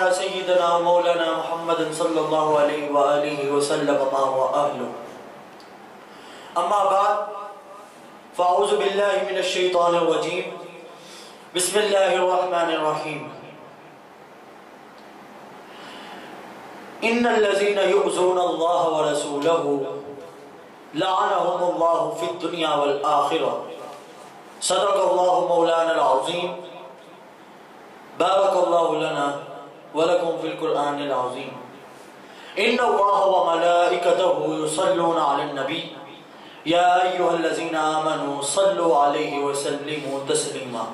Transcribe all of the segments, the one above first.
अन्ना सय्यिदना व मौलाना मुहम्मदन सल्लल्लाहु अलैहि व आलिहि व सल्लम मा हुवा अहलु अम्मा बाद फ़अऊज़ु बिल्लाहि मिनश शैतानिर रजीम बिस्मिल्लाहिर रहमानिर रहीम इन्नल्लज़ीन युज़ून अल्लाह व रसूलहु लअनहुमुल्लाहु फिद दुनिया वल आखिरह सदक़ल्लाहु मौलाना अज़ीम बारकल्लाहु लना व लकुम फिल कुरआनिल अज़ीम इन्नल्लाह व मलाइकतहु युसल्लूना अलन नबी या अय्युहल्लज़ीन आमनू सल्लु अलैहि व सल्लिमू तस्लीमा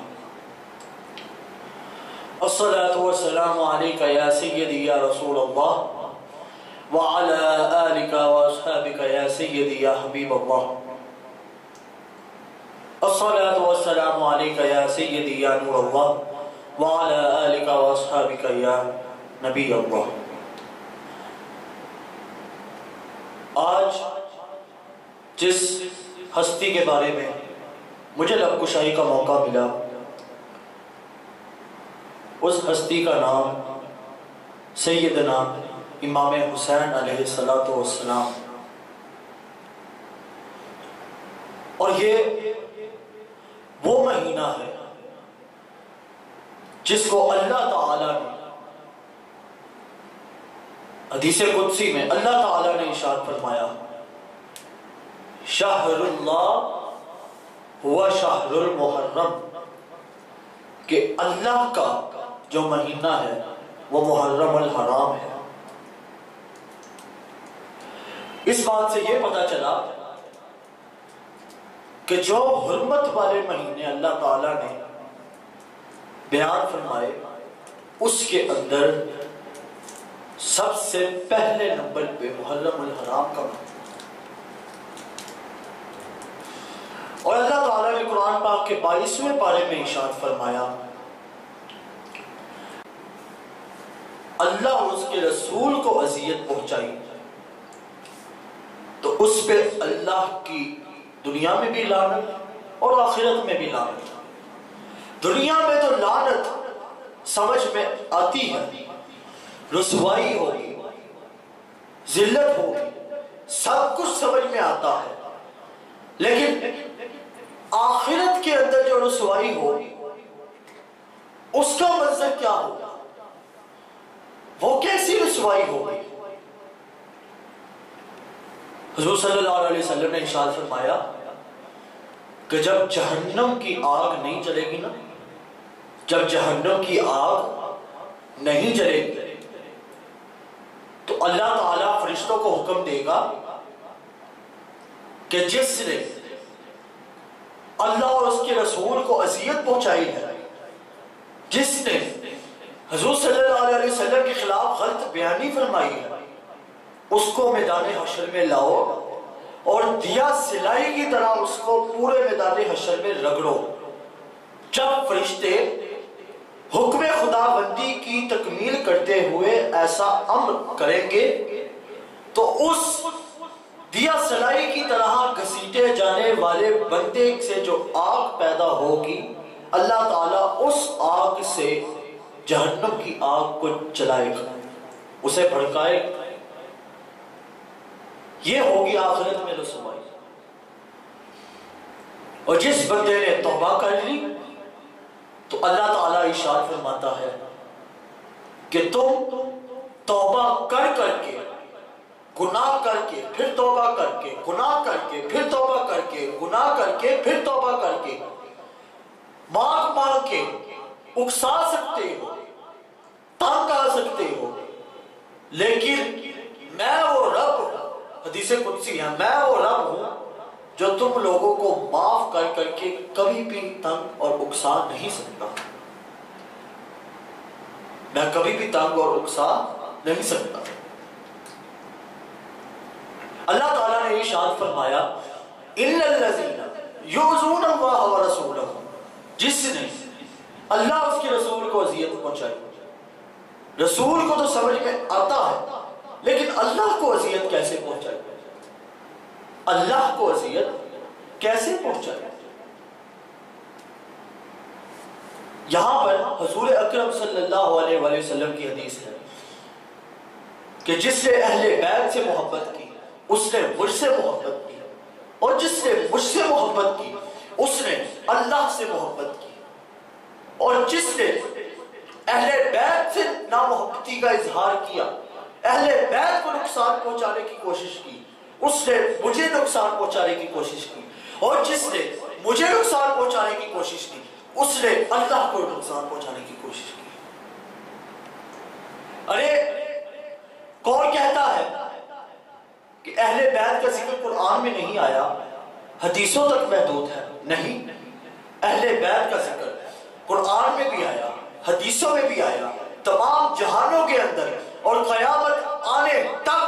अस्सलातु वस्सलामु अलैका या सय्यदी या रसूल अल्लाह व अला आलिका व अस्हाबिका या सय्यदी या हबीब अल्लाह आज जिस हस्ती के बारे में मुझे लबकुशाही का मौका मिला, उस हस्ती का नाम सैदना इमाम हुसैन अलैहिस्सलाम और ये वो महीना है जिसको अल्लाह ताला ने, हदीस कुदसी में अल्लाह ताला ने इशार फरमाया, शाहरुल्लाह हुआ शाहरुल मुहर्रम कि अल्लाह का जो महीना है, वो मुहर्रम अल हराम है। इस बात से ये पता चला कि जो हुर्मत वाले महीने अल्लाह ताला ने बयान फरमाए, उसके अंदर सबसे पहले नंबर पे मुहर्रम हराम का और अल्लाह ताला ने कुरान पाक के बाईसवें पारे में इशाद फरमाया, अल्लाह और उसके रसूल को अजियत पहुंचाई। तो उस पर अल्लाह की दुनिया में भी लानत और आखिरत में भी लानत। दुनिया में तो लानत समझ में आती है। रसवाई होगी जिल्लत होगी सब कुछ समझ में आता है। लेकिन आखिरत के अंदर जो रसवाई होगी उसका मंजर क्या होगा वो कैसी रसवाई होगी हजूर सल्लल्लाहु अलैहि वसल्लम ने इरशाद फरमाया कि जब जहन्नम की आग नहीं जलेगी ना, जब जहन्नम की आग नहीं जलेगी तो अल्लाह ताला फरिश्तों को हुक्म देगा कि जिसने अल्लाह और उसके रसूल को अजियत पहुंचाई है, जिसने हजूर सल्लल्लाहु अलैहि वसल्लम के खिलाफ गलत बयानी फरमाई है, उसको मैदान हशर में लाओ। और दिया सिलाई की तरह उसको पूरे मैदान हशर में रगड़ो। जब फरिश्ते हुक्म खुदाबंदी की तकमील करते हुए ऐसा अम्र करेंगे तो उस दिया सलाई की तरह घसीटे जाने वाले बंदे से जो आग पैदा होगी, अल्लाह ताला उस आग से जहन्नम की आग को चलाएगा उसे भड़काएगा। ये होगी आखिरत में रसवाई और जिस बंदे ने तोबा कर ली तो अल्लाह ताला इशार फरमाता है कि तुम तोबा कर करके, गुनाह करके, फिर तोबा करके, गुनाह करके, फिर तोबा करके, गुनाह करके, फिर तोबा करके मांग मांग के उकसा सकते हो, तंग आ सकते हो, लेकिन मैं वो रब हदीस है? मैं वो रब हूँ, जो तुम लोगों को माफ़ कर करके कभी भी तंग और उकसा नहीं सकता। मैं कभी भी तंग और उकसा नहीं सकता। अल्लाह ताला ने इरशाद फरमाया जिसने अल्लाह उसके रसूल को अजियत पहुंचाई। रसूल को तो समझ में आता है लेकिन अल्लाह को अजियत कैसे पहुंचाई? अल्लाह को अजियत कैसे पहुंचाई? यहाँ पर हजूर अक्रम वसल्लम की हदीस है कि जिसने अहले बैत से मोहब्बत की, उसने मुझसे मोहब्बत की, और जिसने मुझसे मोहब्बत की, उसने अल्लाह से मोहब्बत की। और जिसने अहले बैत से नामोहब्बती का इजहार किया अहले बैत को नुकसान पहुँचाने की कोशिश की। उसने मुझे नुकसान पहुँचाने की कोशिश की। और जिसने मुझे नुकसान पहुँचाने की कोशिश की, उसने अल्लाह को नुकसान पहुँचाने की कोशिश की। अरे, कौन कहता है कि अहले बैत का ज़िक्र कुरान में नहीं आया? हदीसों तक महदूद है। नहीं। अहले बैत का ज़िक्र कुरान में भी आया, हदीसों में भी आया, तमाम जहानों के अंदर और कयामत आने तक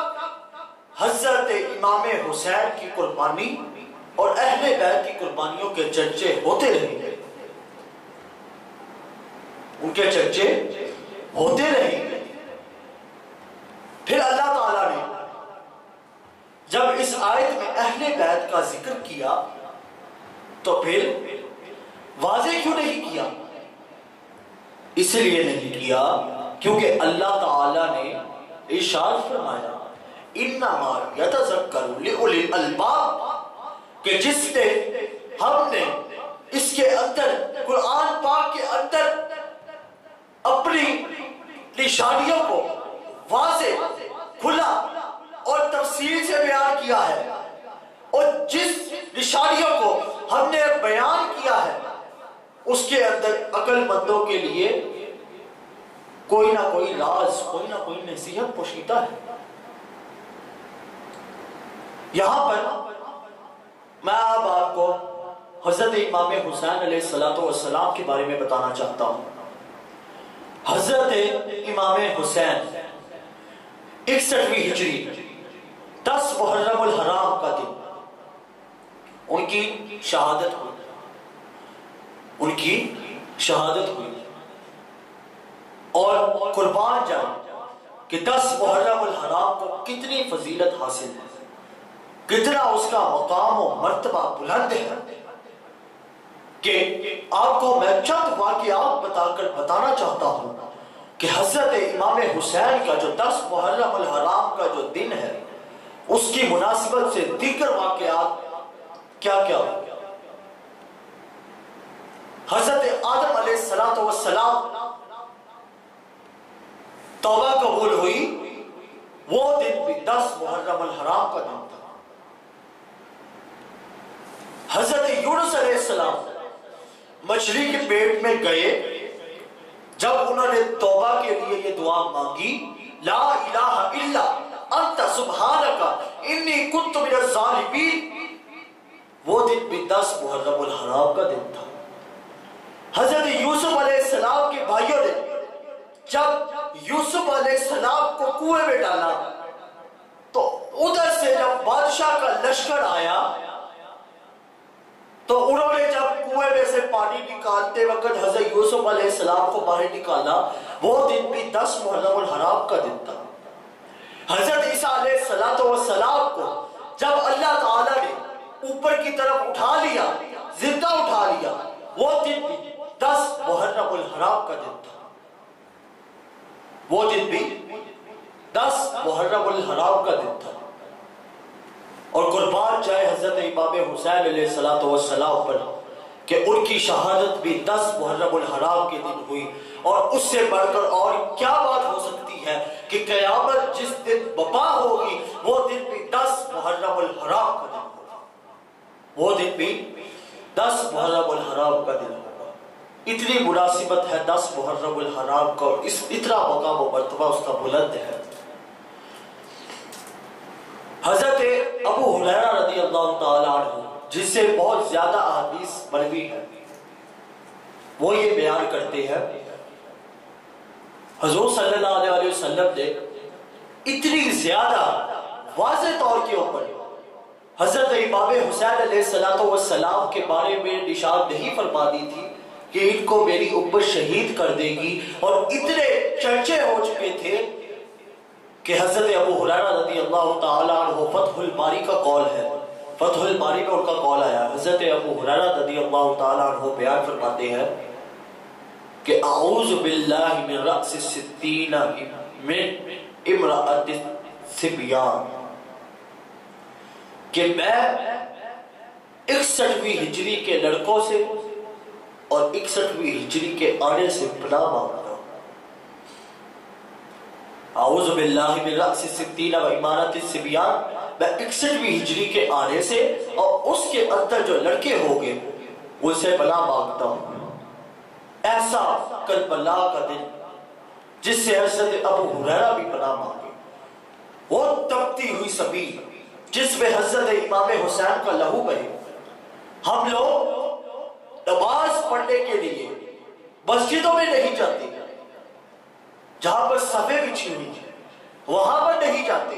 हज़रत इमाम हुसैन की कुर्बानी और अहले बैत की कुर्बानियों के चर्चे होते रहेंगे। उनके चर्चे होते रहेंगे। फिर अल्लाह ताला ने जब इस आयत में अहले बैत का ज़िक्र किया तो फिर वाजे क्यों नहीं किया? इसलिए नहीं किया क्योंकि अल्लाह ताला ने फरमाया कि जिसने हमने इसके अंदर, कुरान पाक के अंदर अपनी निशानियों को वाजे, खुला और तफसील से बयान किया है। और जिस निशानियों को हमने बयान किया है, उसके अंदर अकलमंदों के लिए कोई ना कोई राज, कोई ना कोई नसीहत पोशीदा है। यहाँ पर मैं अब आपको हज़रत इमाम हुसैन सलाम के बारे में बताना चाहता हूँ। हज़रत इमाम हुसैन इकसठवीं हिजरी, दस मुहर्रम हराम का दिन, उनकी शहादत हुई। उनकी शहादत हुई। और कुर्बान जाए कि दस मुहर्रम हराम को कितनी फजीलत हासिल है। कितना उसका मकाम और मर्तबा बुलंद है कि आपको मैं चंद वाकयात बताकर बताना चाहता हूँ कि हज़रत इमाम हुसैन का जो दस मुहर्रम हराम का जो दिन है, उसकी मुनासिबत से दीगर वाकयात क्या क्या हो हज़रत आदम सलाम तौबा कबूल हुई, वो दिन भी दस मुहर्रम हराम का दिन था। हज़रत यूनुस मछली के पेट में गए, जब उन्होंने तौबा के लिए ये दुआ मांगी, ला इलाहा इल्ला अंत सुबहानका इन्नी कुन्तु मिनज़ ज़ालिमीन। वो दिन भी दस मुहर्रम हराम का दिन था। हज़रत यूसुफ सलाम के भाइयों ने जब यूसुफ सलाम को कुएँ में डाला तो उधर से जब बादशाह का लश्कर आया तो उन्होंने जब कुएँ में से पानी निकालते वक्त हज़रत यूसुफ सलाम को बाहर निकाला, वो दिन भी दस मुहर्रम हराम का दिन था। हज़रत ईसा सलाम को जब अल्लाह ताला ने ऊपर की तरफ़ उठा लिया, ज़िंदा उठा लिया, वो दिन भी दस मुहर्रम हराम का दिन था। वो दिन भी दस मुहर्रम हराम का दिन था। और कुर्बान जाए हज़रत इमाम हुसैन सलाम पर कि उनकी शहादत भी दस मुहर्रम हराम के दिन हुई। और उससे बढ़कर और क्या बात हो सकती है कि कयामत जिस दिन बपा होगी, वो दिन भी दस मुहर्रम हराम का दिन होगा। वो दिन भी दस मुहर्रम हराम का दिन इतनी मुनासिबत है दस मुहर्रम हराम का और इस इतना मकाम मरतबा उसका बुलंद है। हज़रत अबू हुरैरा रदी अल्लाह जिससे बहुत ज़्यादा अहादीस बनवी है, वो ये बयान करते हैं, हजूर सल्लल्लाहु अलैहि वसल्लम ने इतनी ज़्यादा वाज तौर के ऊपर हज़रत इमाम हुसैन सलाम के बारे में निशान नहीं फरमा दी थी। कि इनको मेरी उम्र शहीद कर देगी। और इतने चर्चे हो चुके थे कि हज़रत अबू हुरैरा रदी अल्लाह अन्हु फतहुल बारी का कौल है। फतहुल बारी में उनका कौल आया। हज़रत अबू हुरैरा रदी अल्लाह अन्हु बयान फरमाते हैं कि सित्तीना मिन इमराअत सिबियान कि मैं इकसठवीं हिजरी के लड़कों से और इकसठवीं हिजरी के आने से पनाह माँगता हूँ। आऊज़ बिल्लाहि मिन रअस सित्तीना व इमारत सिबियान। मैं इकसठवीं हिजरी के आने से और उसके अंदर जो लड़के होंगे, उनसे पनाह माँगता हूँ। ऐसा कल करबला का दिन, जिससे हज़रत अबू हुरैरा भी पनाह मांगे। वो तपती हुई सभी, जिसमें हज़रत इमाम हुसैन का लहू बहे। हम लोग नमाज़ पढ़ने के लिए मस्जिदों में नहीं जाते। जहाँ पर सफे बिछी हुई है, वहाँ पर नहीं जाते।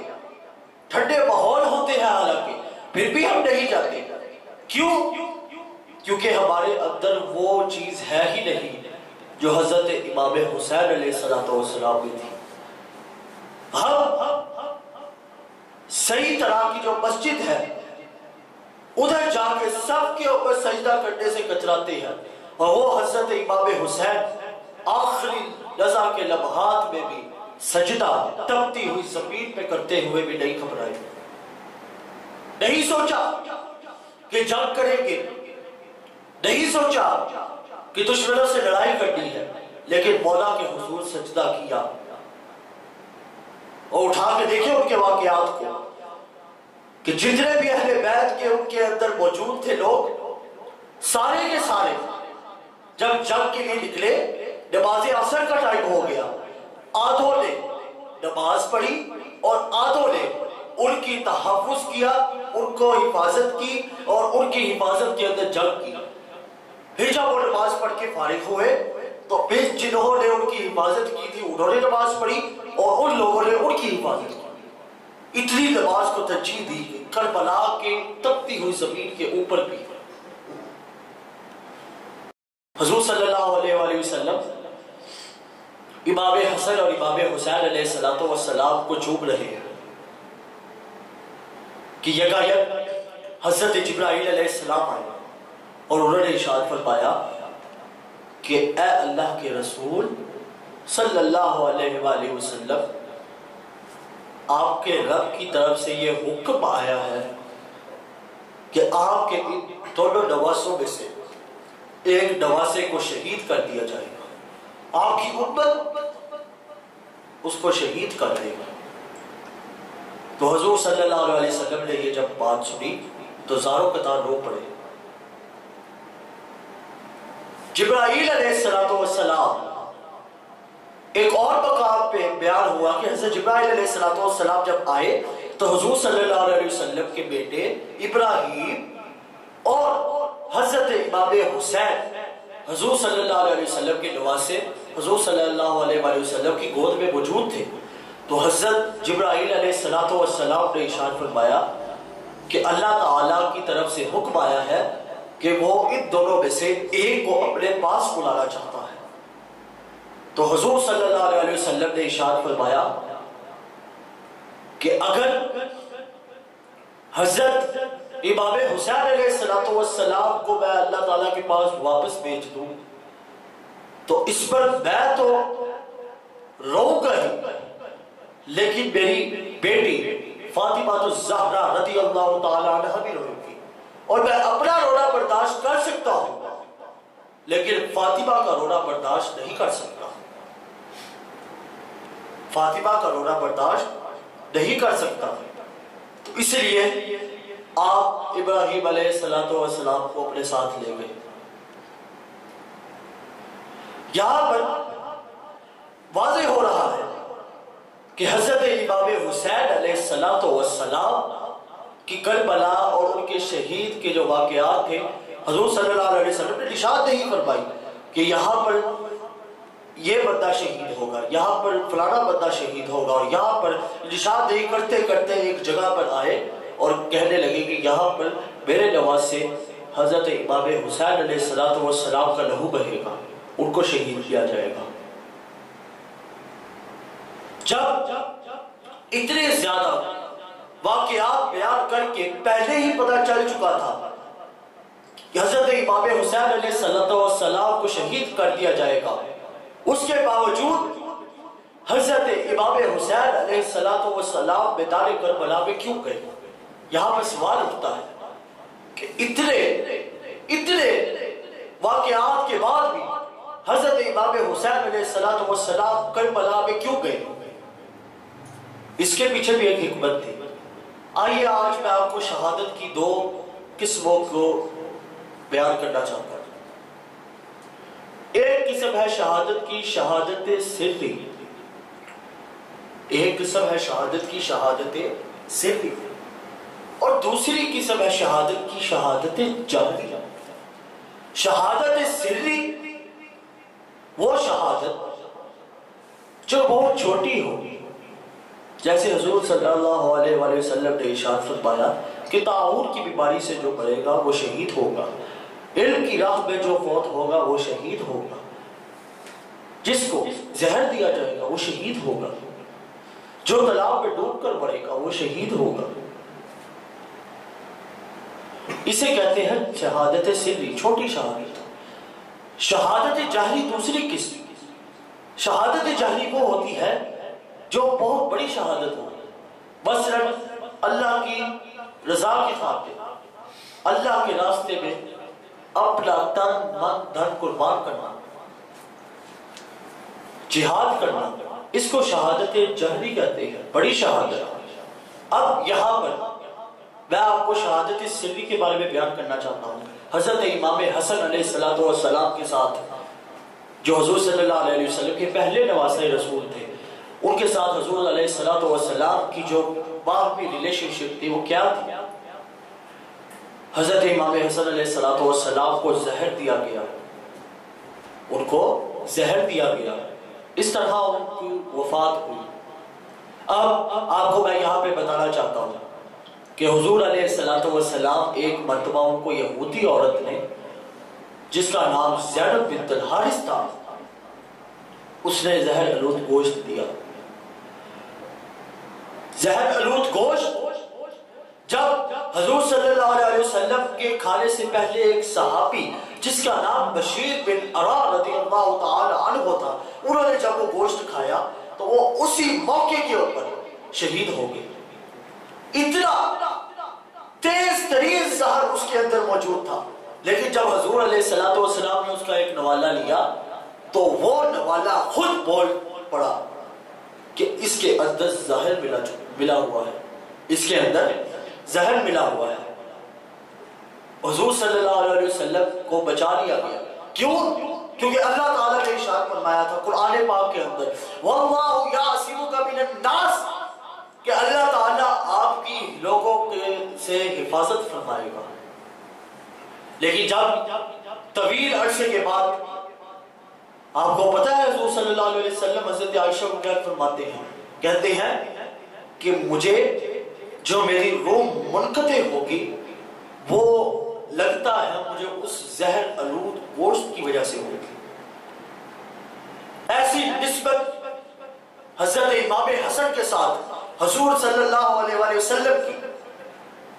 ठंडे माहौल होते हैं हालाँकि, फिर भी हम नहीं जाते। क्यों? क्योंकि हमारे अंदर वो चीज़ है ही नहीं जो हज़रत इमाम हुसैन सलाम में थी। हम सही तरह की जो मस्जिद है उधर जाके सबके ऊपर सजदा करने से कचराते हैं। और वो हज़रत इमाम हुसैन आखिरी रजा के लम्हात में भी सजदा तपती हुई ज़मीन पे करते हुए भी नहीं घबराए नहीं सोचा कि जंग करेंगे। नहीं सोचा कि दुश्मनों से लड़ाई करनी है, लेकिन मौला के हुजूर सजदा किया। और उठा के देखे उनके वाकयात को। कि जितने भी अहले बैत के उनके अंदर मौजूद थे लोग, सारे के सारे जब जंग के लिए निकले, नमाज़ असर का टाइम हो गया। आधों ने नमाज़ पढ़ी और आधों ने उनकी तहफुज किया, उनको हिफाजत की और उनकी हिफाजत के अंदर जंग की। फिर जब वो नमाज़ पढ़ के फारिग हुए तो फिर जिन्होंने उनकी हिफाजत की थी, उन्होंने नमाज़ पढ़ी और उन लोगों ने उनकी हिफाजत की। इतनी नमाज़ को तरजीह दी, करबला के तपती हुई ज़मीन के ऊपर भी। हजूर सल्लल्लाहु अलैहि वसल्लम इमाम हसन और इमाम हुसैन सलाम को चूम रहे हैं कि यकायक हज़रत जब्राइल सलाम आए और उन्होंने इशाद फरमाया कि ए अल्लाह के रसूल सल्लल्लाहु अलैहि वसल्लम आपके रब की तरफ़ से ये हुक्म आया है कि आपके दोनों नवासों में से एक नवासे को शहीद कर दिया जाएगा। आपकी उम्मत उसको शहीद कर देगा। तो हजूर सल्लल्लाहु अलैहि वसल्लम ने ये जब बात सुनी तो जारो कतार रो पड़े। जिब्राइल सलाम एक और मकाम पे बयान हुआ कि हज़रत जिब्राइल सलाम जब आए तो हजूर सल्लल्लाहु अलैहि वसल्लम के बेटे इब्राहिम और हज़रत इमाम हुसैन हजूर सल्लल्लाहु अलैहि वसल्लम के नवासे हजूर सल्लल्लाहु अलैहि वसल्लम की गोद में मौजूद थे। तो हज़रत जिब्राइल सलाम ने इशार फरमाया कि अल्लाह ताला की तरफ़ से हुक्म आया है कि वो इन दोनों में से एक को अपने पास बुलाना चाहता है। तो हजूर वसल्लम ने इशाद फरमाया कि अगर हज़रत इमाम हुसैन सलाम को मैं अल्लाह ताला के पास वापस भेज दूँ तो इस पर मैं तो रोऊँगा ही। लेकिन मेरी बेटी फातिमा तो जहरा रदी अल्लाह ताला भी रोएगी और मैं अपना रोना बर्दाश्त कर सकता हूँ, लेकिन फातिमा का रोना बर्दाश्त नहीं कर सकता। फातिमा का रोना बर्दाश्त नहीं कर सकता। तो इसलिए आप इब्राहिम सलाम को अपने साथ ले गए। यहाँ पर वाजे हो रहा है कि हज़रत इमाम हुसैन सलाम कि करबला और उनके शहीद के जो वाकयात थे, हजूर सल्लल्लाहु अलैहि वसल्लम ने निशानदेही फरमाई कि यहाँ पर ये बंदा शहीद होगा, यहाँ पर फलाना बंदा शहीद होगा और यहाँ पर निशानदेही करते करते एक जगह पर आए और कहने लगे कि यहाँ पर मेरे नवाज़ से हज़रत इमाम हुसैन सलाम का लहू बहेगा, उनको शहीद किया जाएगा। जब इतने ज़्यादा वाकयात बयान करके पहले ही पता चल चुका था हज़रत इमाम हुसैन सलाम को शहीद कर दिया जाएगा उसके बावजूद हज़रत इमाम हुसैन सलाम मैदान करबला में क्यों गए? यहाँ पर सवाल उठता है कि इतने इतने वाकयात के बाद भी हज़रत इमाम हुसैन सलाम करबला में क्यों गए? इसके पीछे भी एक हिकमत थी। आइए आज मैं आपको शहादत की दो किस्मों को बयान करना चाहता हूँ। एक किस्म है शहादत की शहादत सिर्री एक किस्म है शहादत की शहादत सिर्री और दूसरी किस्म है शहादत की शहादत जहरी शहादत सिर्री वो शहादत जो बहुत छोटी हो। जैसे हजूर सल्लल्लाहु अलैहि वसल्लम ने इशाद फरमाया कि ताउर की बीमारी से जो मरेगा, वो शहीद होगा। इल्म की राह में जो फौत होगा, वो शहीद होगा। जिसको जहर दिया जाएगा, वो शहीद होगा। जो तालाब में डूब कर मरेगा, वो शहीद होगा। इसे कहते हैं शहादत सिर्री, छोटी शहादत। शहादत जाहरी दूसरी किस्म। शहादत जाहरी वो होती है जो बहुत बड़ी शहादत हो। बस अल्लाह की रजा के खातिर अल्लाह के रास्ते में अपना तन मन, धन कुर्बान करना। जिहाद करना। इसको शहादत जहरी कहते हैं, बड़ी शहादत। अब यहाँ पर मैं आपको शहादत सिर्री के बारे में बयान करना चाहता हूँ। हज़रत इमाम हसन सलाम के साथ, जो हजूर सल्लल्लाहु अलैहि वसल्लम के पहले नवासे रसूल थे, उनके साथ हजूर सलाम की जो बारहवीं रिलेशनशिप थी, वो क्या थी? हज़रत इमाम हसन सलाम को जहर दिया गया। उनको जहर दिया गया। इस तरह उनकी वफात हुई। अब आपको मैं यहाँ पे बताना चाहता हूँ कि हजूर सलाम एक मरतबा उनको यहूदी औरत ने, जिसका नाम जैनब बिन हारिस था, उसने जहर अलूद गोश्त दिया। जहर अलूद गोश्त जब हजूर वसल्लम के खाने से पहले एक सहाबी, जिसका नाम बशीर बिन अरा रदी अल्लाह था उन्होंने जब वो गोश्त खाया तो वो उसी मौके के ऊपर शहीद हो गए। इतना तेज तरीन जहर उसके अंदर मौजूद था। लेकिन जब हजूर सलाम ने उसका एक नवाला लिया तो वो नवाला खुद बोल पड़ा कि इसके अंदर जहर मिला मिला हुआ है। इसके अंदर जहर मिला हुआ है। हजूर सल्लल्लाहु अलैहि को बचा लिया गया। क्यों? क्योंकि अल्लाह ताला ने इशार फरमाया था कुरान पाक के अंदर, वल्लाहु यासिमुका मिनन नास कि अल्लाह ताला आपकी लोगों के से हिफाजत फरमाएगा। लेकिन जब तवील अरसे के बाद आपको पता है हजूर वसल्लम हज़रत आयशा को फरमाते हैं? कहते हैं कि मुझे जो मेरी रूह मुनकते होगी, वो लगता है मुझे उस जहर अलूद गोश्त की वजह से होगी। ऐसी निस्बत हज़रत इमाम हसन के साथ हजूर सल्लल्लाहु अलैहि वसल्लम की,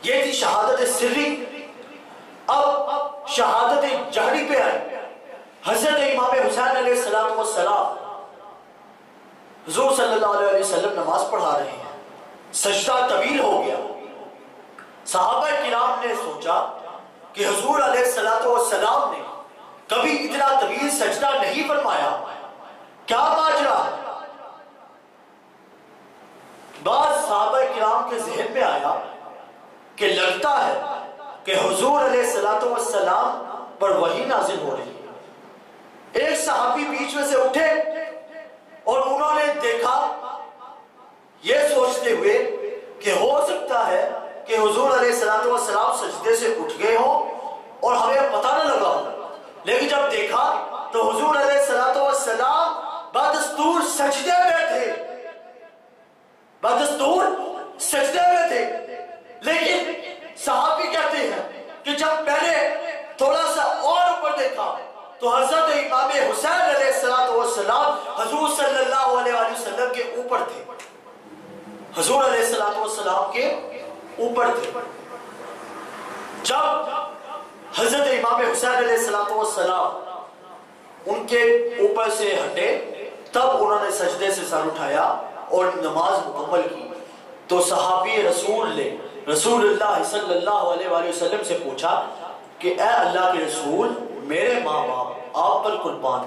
ये थी शहादत सिर्री। अब शहादत जहरी पे आई हज़रत इमाम हुसैन सलाम हजूर सल्लल्लाहु अलैहि वसल्लम नमाज़ पढ़ा रहे हैं। सजदा तवील हो गया। साहबा किराम ने सोचा कि हजूर सलाम ने कभी इतना तवील सजदा नहीं फरमाया। क्या माजरा बाद साहबा किराम के जहन में आया कि लगता है कि हजूर सलाम पर वही नाजिल हो रही एक साहबी बीच में से उठे और उन्होंने देखा यह सोचते हुए कि हो सकता है कि हुजूर सलाम सजदे से उठ गए हो और हमें पता न लगा हो। लेकिन जब देखा तो हुजूर सलाम बदस्तूर सजदे में थे। बदस्तूर सजदे में थे। लेकिन साहबी कहते हैं कि जब मैंने थोड़ा सा और ऊपर देखा तो हज़रत इमाम हुसैन सलाम हजूर वसल्लम के ऊपर थे। हजूर सलाम के ऊपर थे। जब हज़रत इमाम हुसैन उनके ऊपर से हटे, तब उन्होंने सजदे से सर उठाया और नमाज़ मुकम्मल की। तो सहाबी रसूल ने रसूल वसल्लम से पूछा कि अल्लाह के रसूल, मेरे माँ बाप आप पर कुर्बान।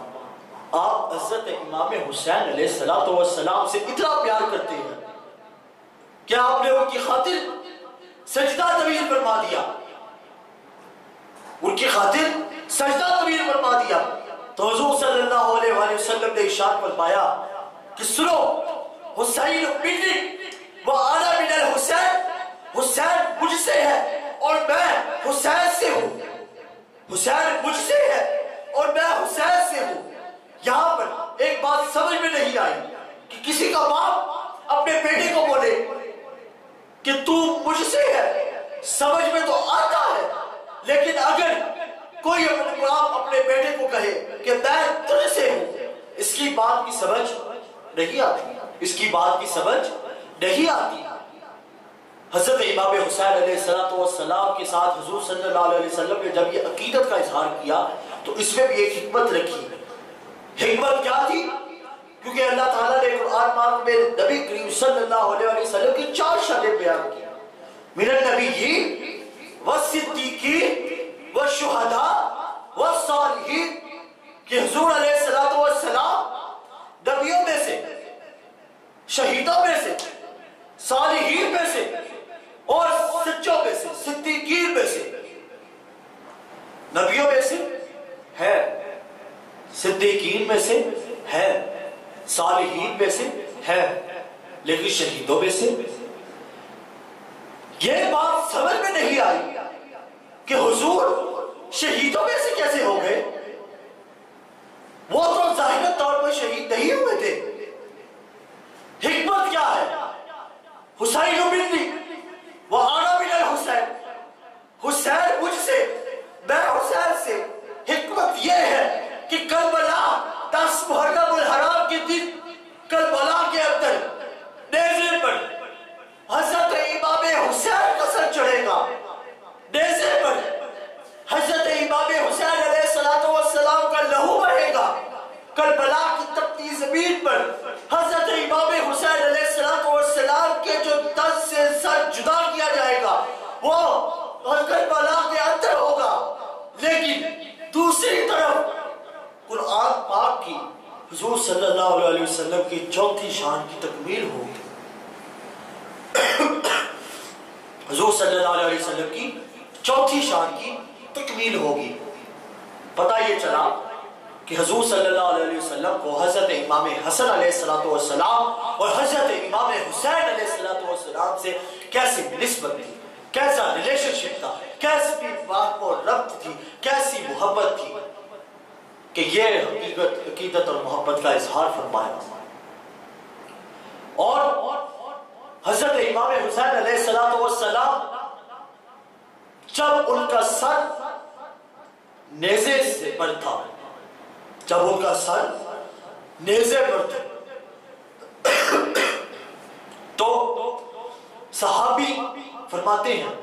आप हज़रत इमाम हुसैन सलाम से इतना प्यार करते हैं क्या आपने उनकी खातिर सजदा तवील फरमा दिया? उनकी खातिर सजदा तवील फरमा दिया। तो हजूर सल्लल्लाहु ने इशार फरमाया कि सुनो, हुसैन आला हुसैन हुसैन मुझसे है और मैं हुसैन से हूँ। हुसैन मुझसे है और मैं हुसैन से हूँ। यहाँ पर एक बात समझ में नहीं आई कि किसी का बाप अपने बेटे को बोले कि तू मुझसे है। समझ में तो आता है। लेकिन अगर कोई अपने बाप अपने बेटे को कहे कि मैं तुझसे हूँ, इसकी बात की समझ नहीं आती। इसकी बात की समझ नहीं आती। हज़रत इमाम हुसैन सलाम के साथ हजूर सल्लल्लाहु अलैहि वसल्लम ने जब ये अकीदत का इजहार किया तो इसमें भी एक हिकमत रखी। हिकमत क्या थी? क्योंकि अल्लाह ताला ने कुरान पाक में नबी करीम सल्लल्लाहु अलैहि वसल्लम की चार शानें बयान की। मिनन नबी जी व सिद्दीकी व शुहदा व सालिहीन कि हुजूर अलैहि सलातो व सलाम नबियों में से, शहीदों में से, सालिहीन में से, और सच्चों में से, सिद्दीकीन में से, नबियों में से है, सिद्दीकीन में से है। सालिहीन में से है, लेकिन शहीदों में से। यह बात समझ में नहीं आई कि हुजूर शहीदों में से कैसे हो गए। वो तो ज़ाहिर तौर पर शहीद नहीं हुए थे। हिकमत क्या है? हुसैन बिल्ली वो आना नहीं हुसैन। हुसैन मुझसे, मैं हुसैन से। हिकमत यह है कि करबला दस मुहर्रम हराम के दिन करबला के अंदर नेजे पर हज़रत इमाम हुसैन का सर चढ़ेगा। नेजे पर हज़रत इमाम हुसैन सलाम का लहू बहेगा करबला की तपती ज़मीन पर हज़रत इमाम हुसैन सलाम के जो दस से सर जुदा किया जाएगा, वो करबला के अंदर होगा। लेकिन दूसरी तरफ़ कुरान पाक की हुजूर वसल्लम की चौथी शान की तकमील होगी हुजूर सल्लल्लाहु अलैहि की चौथी शान की तकमील होगी पता ये चला कि हजूर वसल्लम को हज़रत इमाम हसन अलैहिस्सलाम और हज़रत इमाम हुसैन अलैहिस्सलाम से कैसी निस्बत थी, कैसा रिलेशनशिप था, कैसी बात और रब्त थी, कैसी मोहब्बत थी। कि ये हकीकत अकीदत और मोहब्बत का इजहार फरमाया और हज़रत इमाम हुसैन अलैहिस्सलाम जब उनका सर नेजे से पर था, जब उनका सर नेजे पर था तो सहाबी फरमाते हैं,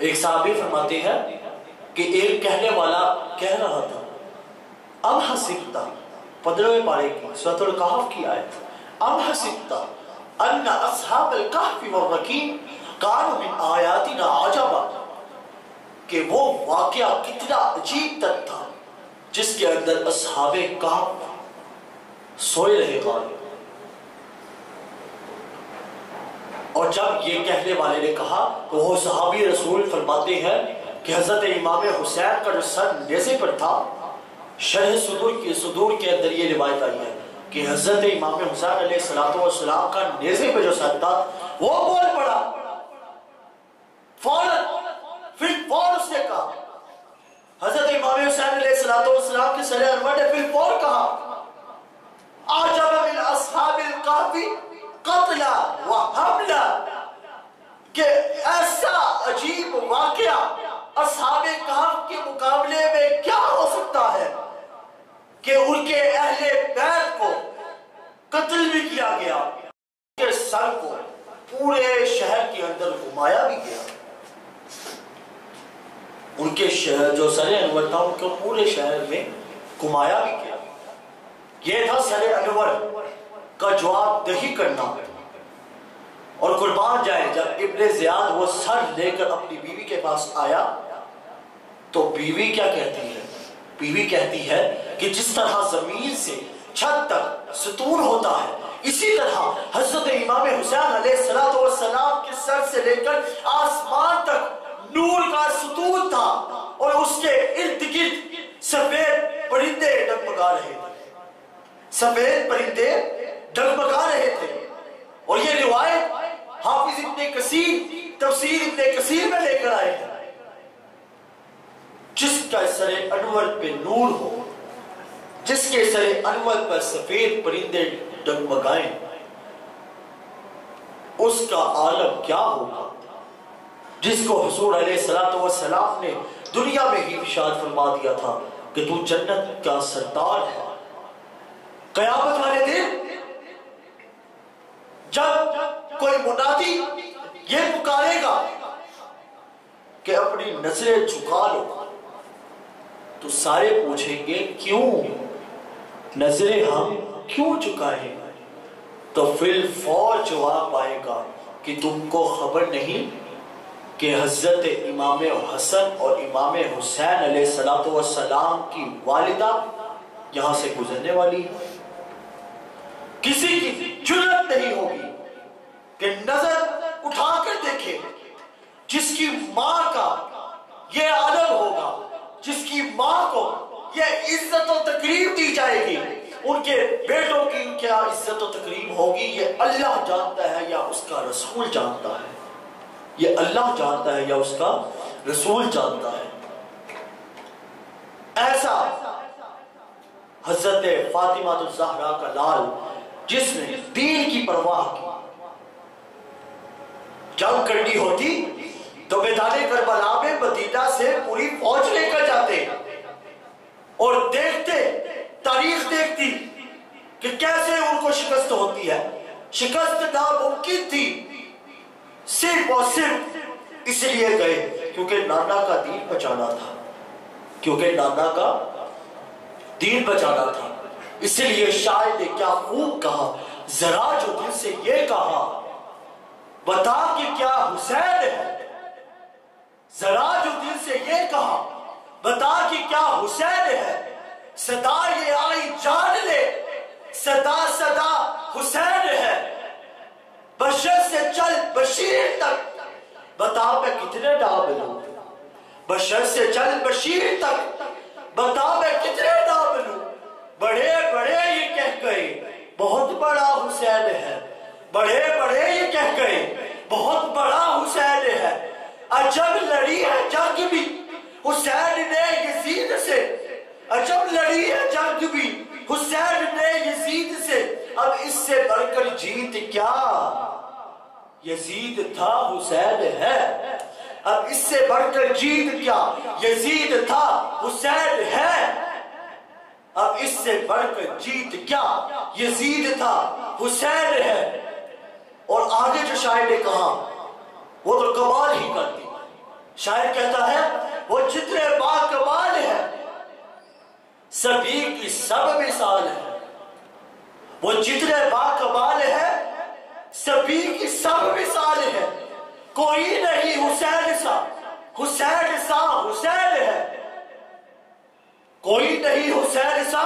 एक सहाबी फरमाते हैं कि एक कहने वाला कह रहा था अब हसिकता पंद्रहवें पारे की की आयत अब हसिकता अन्ना कि वो कितना अजीब तक था, जिसके अंदर सोए रहे और जब ये कहने वाले ने कहा तो वो सहाबी रसूल फरमाते हैं कि हज़रत इमाम हुसैन का जो सर नेजे पर था शरह सुदूर के सुदूर के अंदर ये रिवायत आई है कि हज़रत इमाम हुसैन सलाम का नेजे पे जो सर था, वो बोल पड़ा। फ़ौरन फिर फौर उसने कहा। हज़रत इमाम हुसैन सलाम के सरे अनवर ने फिर फौर कहा। आजब मिन असहाबिल काफ़ी कत्ला व हमला। कि ऐसा अजीब वाकया असहाबे काफ के मुकाबले में क्या हो सकता है? कि उनके अहले बैत को कत्ल भी किया गया, उनके सर को पूरे शहर के अंदर घुमाया भी गया। उनके शहर, जो सरे अनवर था, उनको पूरे शहर में घुमाया भी गया। यह था सरे अनवर का जवाब दही करना। और कुर्बान जाए, जब इब्ने जियाद वो सर लेकर अपनी बीवी के पास आया तो बीवी क्या कहती है बीवी कहती है कि जिस तरह ज़मीन से छत तक सतून होता है, इसी तरह हज़रत इमाम हुसैन सलाम के सर से लेकर आसमान तक नूर का सतून था और उसके इर्द गिर्द सफ़ेद परिंदे डगमगा रहे थे। सफ़ेद परिंदे डगमगा रहे थे। और ये रिवायत हाफिज इब्ने कसीर, तफसीर इब्ने कसीर में लेकर आए हैं। जिसका सरे अनवर पे नूर हो, जिसके सरे अनवर पर सफ़ेद परिंदे डगमगाए, उसका आलम क्या होगा? जिसको हसूर सलाम ने दुनिया में ही इशाद फरमा दिया था कि तू जन्नत का सरदार है। कयामत वाले दिन, जब कोई मुनादी ये पुकारेगा कि अपनी नज़रें झुका लो। तो सारे पूछेंगे, क्यों? नज़रें हम क्यों झुकाए तो फिर फौर जवाब आएगा कि तुमको खबर नहीं कि हज़रत इमाम हसन और इमाम हुसैन सलाम की वालिदा यहाँ से गुजरने वाली है। किसी की ज़रूरत नहीं होगी कि नज़र उठाकर देखे, जिसकी माँ का यह आदम होगा। जिसकी माँ को यह इज़्ज़त और तकरीब दी जाएगी, उनके बेटों की क्या इज़्ज़त और तकरीब होगी, ये अल्लाह जानता है या उसका रसूल जानता है? ये अल्लाह जानता है या उसका रसूल जानता है? ऐसा हज़रत फातिमा तो जहरा का लाल, जिसने दीन की परवाह की, जंग करनी होती तो मैदान करबला में मदीना से पूरी फौज लेकर जाते और देखते, तारीख देखती कि कैसे उनको शिकस्त होती है। शिकस्त नामुमकिन थी। सिर्फ़ और सिर्फ़ इसलिए गए क्योंकि नाना का दीन बचाना था। क्योंकि नाना का दीन बचाना था। इसलिए शायद ने क्या खूब कहा जरा जो दिल से ये कहा, बता कि क्या हुसैन है? जरा जो दिल से ये कहा, बता कि क्या हुसैन है? सदा ये आई जान ले, सदा सदा हुसैन है। बशर से चल बशीर तक, बता मैं कितने डाब लू? बशर से चल बशीर तक, बता मैं कितने डाब लू? बड़े बड़े ये कह गए, बहुत बड़ा हुसैन है। बड़े बड़े ये कह गए, बहुत बड़ा हुसैन है। अजब लड़ी है जंग भी। हुसैन ने यजीद से। अजब लड़ी है जंग भी। हुसैन ने यजीद से। अब इससे बढ़कर जीत क्या? यजीद था, हुसैन है। अब इससे बढ़कर जीत क्या? यजीद था, हुसैन है। अब इससे बढ़कर जीत क्या? यजीद था, हुसैन है। और आगे जो शायर ने कहा, वो तो कमाल ही करती शायर कहता है, वो जितने बाग कमाल है, सभी की सब मिसाल है। वो जितने बाग कमाल है, सभी की सब मिसाल है। कोई नहीं हुसैन सा हुसैन सा, हुसैन है। कोई नहीं हुसैन सा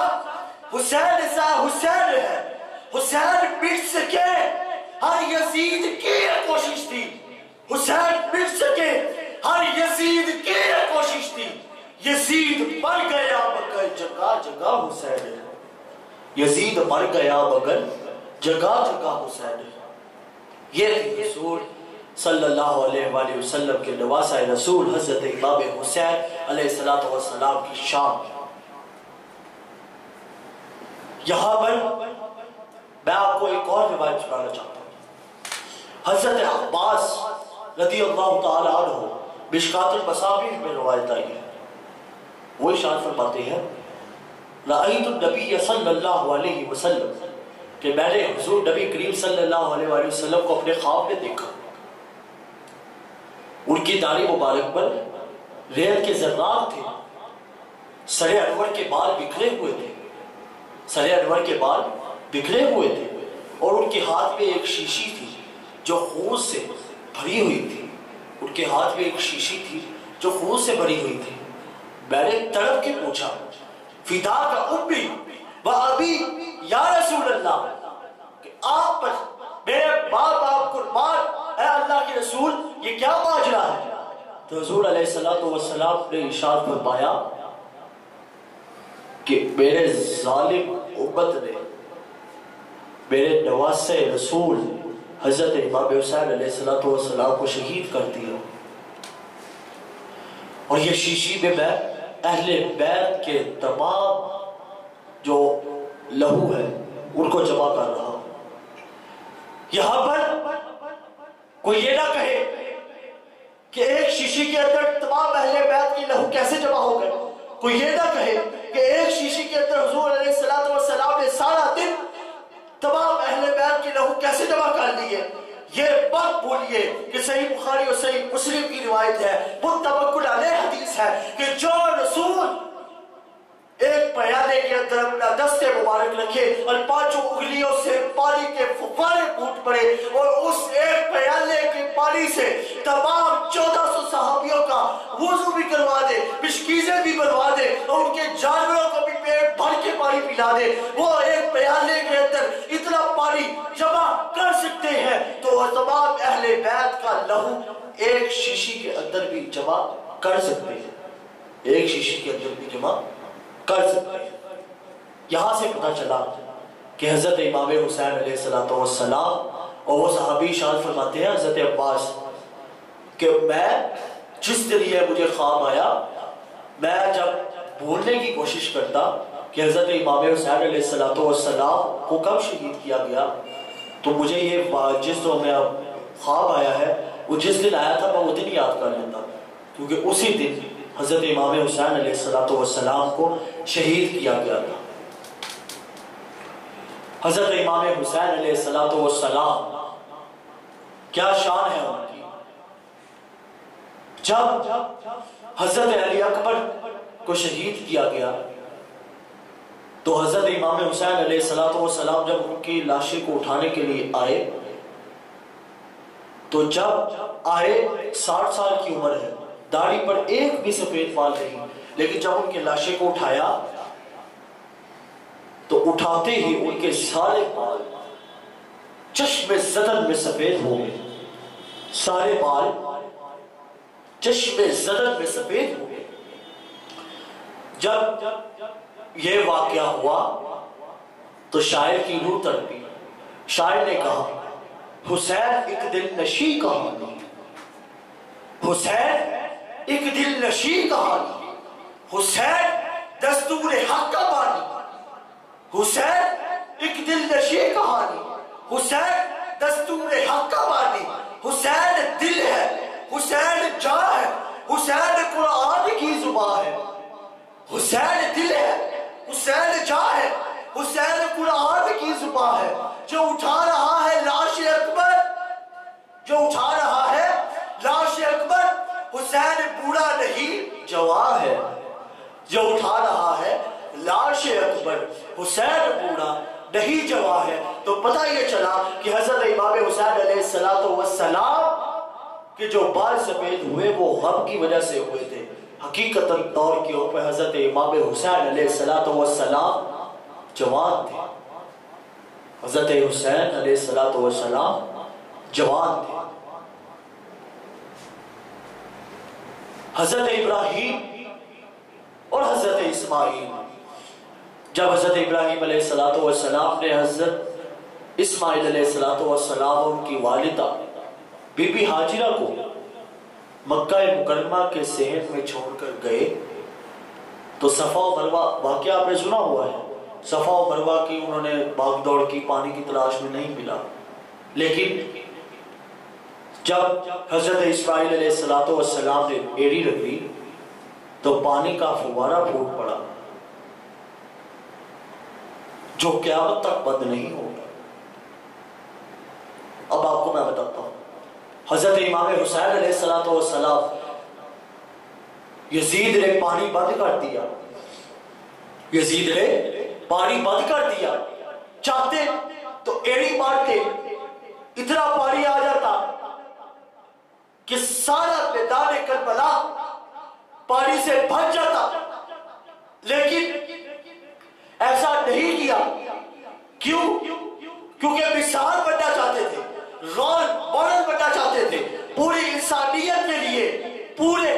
हुसैन सा, हुसैन है। हुसैन मिट सके हर यजीद की कोशिश थी। हुसैन मिट सके हर यजीद की कोशिश थी। यजीद मर गया मगर जगह जगह हुसैन है। यजीद मर गया मगर जगह जगह हुसैन है। ये रसूल सल्लल्लाहु अलैहि वसल्लम के नवासा रसूल हज़रत इमाम हुसैन अलैहिस्सलाम की शान। यहाँ पर मैं आपको एक और रिवायत सुनाना चाहता हूँ। हज़रत अब्बास रदी अल्लाह तआला अन्हु बिशकातुल मसाबिह में रिवायत आई है। वो इशार फरमाते हैं, रअयतु नबी सल्लल्लाहु अलैहि वसल्लम, कि मैंने हुजूर नबी करीम सल्लल्लाहु अलैहि वसल्लम को अपने ख्वाब में देखा। उनकी दाढ़ी मुबारक पर रेत के जर्रात थे। सरे अनवर के बाल बिखरे हुए थे। सरे अनवर के बाल बिखरे हुए थे। और उनके हाथ में एक शीशी थी, जो खून से भरी हुई थी। उनके हाथ में एक शीशी थी जो खून से भरी हुई थी। मैंने तड़प के पूछा, फिदा का उम्मी व अभी, या रसूल अल्लाह कि आप पर मेरे बाप बाप कुर्बान है अल्लाह के रसूल, ये क्या माजरा है? तो हजूर अलैहिस्सलाम ने इशार फरमाया कि मेरे जालिम उम्मत ने मेरे नवासे रसूल हज़रत इमाम हुसैन अलैहिस्सलाम को शहीद कर दिया। और ये शीशी में मैं अहले बैत के तमाम जो लहू है, उनको जमा कर रहा हूँ। यहाँ पर कोई ये ना कहे कि एक शीशी के अंदर तमाम अहले बैत के लहू कैसे जमा हो गए कोई ये ना कहे कि एक शीशी के अंदर हजूर सलाम ने सारा दिन तमाम अहले बैत के लहू कैसे जमा कर ली है? ये बात बोलिए कि सही बुखारी और सही मुस्लिम की रिवायत है। वो तवक्कुल हदीस है कि जो रसूल एक प्याले के अंदर अपना दस्ते मुबारक रखे और पाँचों उंगलियों से पानी के फुफारे फूट पड़े और उस एक प्याले के पानी से तमाम चौदह सौ सहाबियों का वज़ू भी करवा दे बिशकीजे भी बनवा दे और उनके जानवरों को भी पेट भर के पानी पिला दे। वो एक इतना जमा कर सकते हैं। तो तमाम अहले बैत का लहू एक शीशी के अंदर भी जमा कर सकते हैं। एक शीशी के अंदर भी जमा कर सकते हैं। यहाँ से पता चला कि हज़रत इमाम हुसैन सलाम और वो सहाबी शान फरमाते हैं, हज़रत अब्बास, कि मैं जिस ये मुझे ख्वाब आया, मैं जब भूलने की कोशिश करता कि हज़रत इमाम हुसैन सलाम को कब शहीद किया गया? तो मुझे ये जिस जो मैं ख्वाब आया है, वो जिस दिन आया था, मैं वो दिन याद कर लेता। क्योंकि उसी दिन हज़रत इमाम हुसैन सलाम को शहीद किया गया था। हज़रत इमाम हुसैन सलाम क्या शान है उनकी? जब हज़रत अली अकबर को शहीद किया गया तो हज़रत इमाम हुसैन सलाम जब उनकी लाशें को उठाने के लिए आए तो जब आए, साठ साल की उम्र है, दाढ़ी पर एक भी सफ़ेद बाल नहीं, लेकिन जब उनके लाशे को उठाया तो उठाते ही उनके सारे बाल चश्मे जदन में सफ़ेद हो गए। सारे बाल चश्मे जदन में सफ़ेद हो गए। जब जब यह वाक्य हुआ तो शायर की रूह तड़पी। शायर ने कहा, हुसैन, एक दिल नशी कहानी। हुसैन, एक दिल नशी कहानी। हुसैन, दस्तूर हक का बानी। हुसैन, एक दिल नशी कहानी। हुसैन, दस्तूर हक का बानी। हुसैन दिल है, हुसैन जा है, हुसैन कुरान की जुबा है। हुसैन दिल है हुसैन जा है, हुसैन कुरान की जुबा है, जो उठा रहा है लाश अकबर, जो उठा रहा है लाश अकबर, हुसैन बूढ़ा नहीं, जवान है। जो उठा रहा है लाश अकबर, हुसैन बूढ़ा नहीं जवा है। तो पता ये चला कि हज़रत इमाम हुसैन सलाम के जो बाल सफ़ेद हुए, वो गम की वजह से हुए थे। हकीकत तौर के ऊपर हज़रत इमाम हुसैन सलाम जवान थे। हज़रत हुसैन सलाम जवान थे। हज़रत इब्राहिम और हज़रत इस्माइल। जब हज़रत इब्राहिम सलाम ने हज़रत इस्माइल सलाम उनकी वालिदा बीबी हाजिरा को मक्का मुकरमा के सहन में छोड़कर गए। तो सफ़ा मरवा वाक्य आपने सुना हुआ है। सफ़ा मरवा की उन्होंने भाग दौड़ की, पानी की तलाश में नहीं मिला। लेकिन जब हज़रत इसमाइल सलाम ने एड़ी रख तो पानी का फुवारा फूट पड़ा, जो क्यामत तक बंद नहीं होगा। अब आपको मैं बताता हूँ। हज़रत इमाम हुसैन सलाम यजीद ने पानी बंद कर दिया। यजीद ने पानी बंद कर दिया। चाहते तो एड़ी मारते इतना पानी आ जाता कि सारा मैदान करबला पानी से भर जाता। लेकिन ऐसा नहीं किया। क्यों? क्योंकि मिसाल बनना चाहते थे। रोल मॉडल बनना चाहते थे। पूरी इंसानियत के लिए, पूरे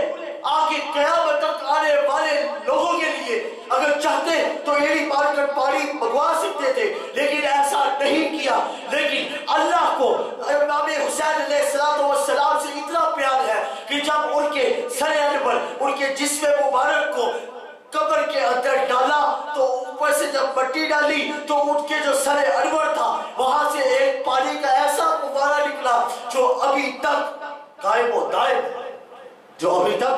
आगे कयामत तक आने वाले लोगों के लिए अगर चाहते तो एड़ी मारकर पानी मंगवा सकते थे, लेकिन ऐसा नहीं किया। लेकिन अल्लाह को, इमाम हुसैन सलाम से इतना प्यार है कि जब उनके सर पर उनके जिस्म मुबारक को कब्र के अंदर डाला तो ऊपर से जब मट्टी डाली तो उनके जो सर अनवर था, वहाँ से एक पानी का ऐसा मुबारा निकला, जो अभी तक दायम है। जो अभी तक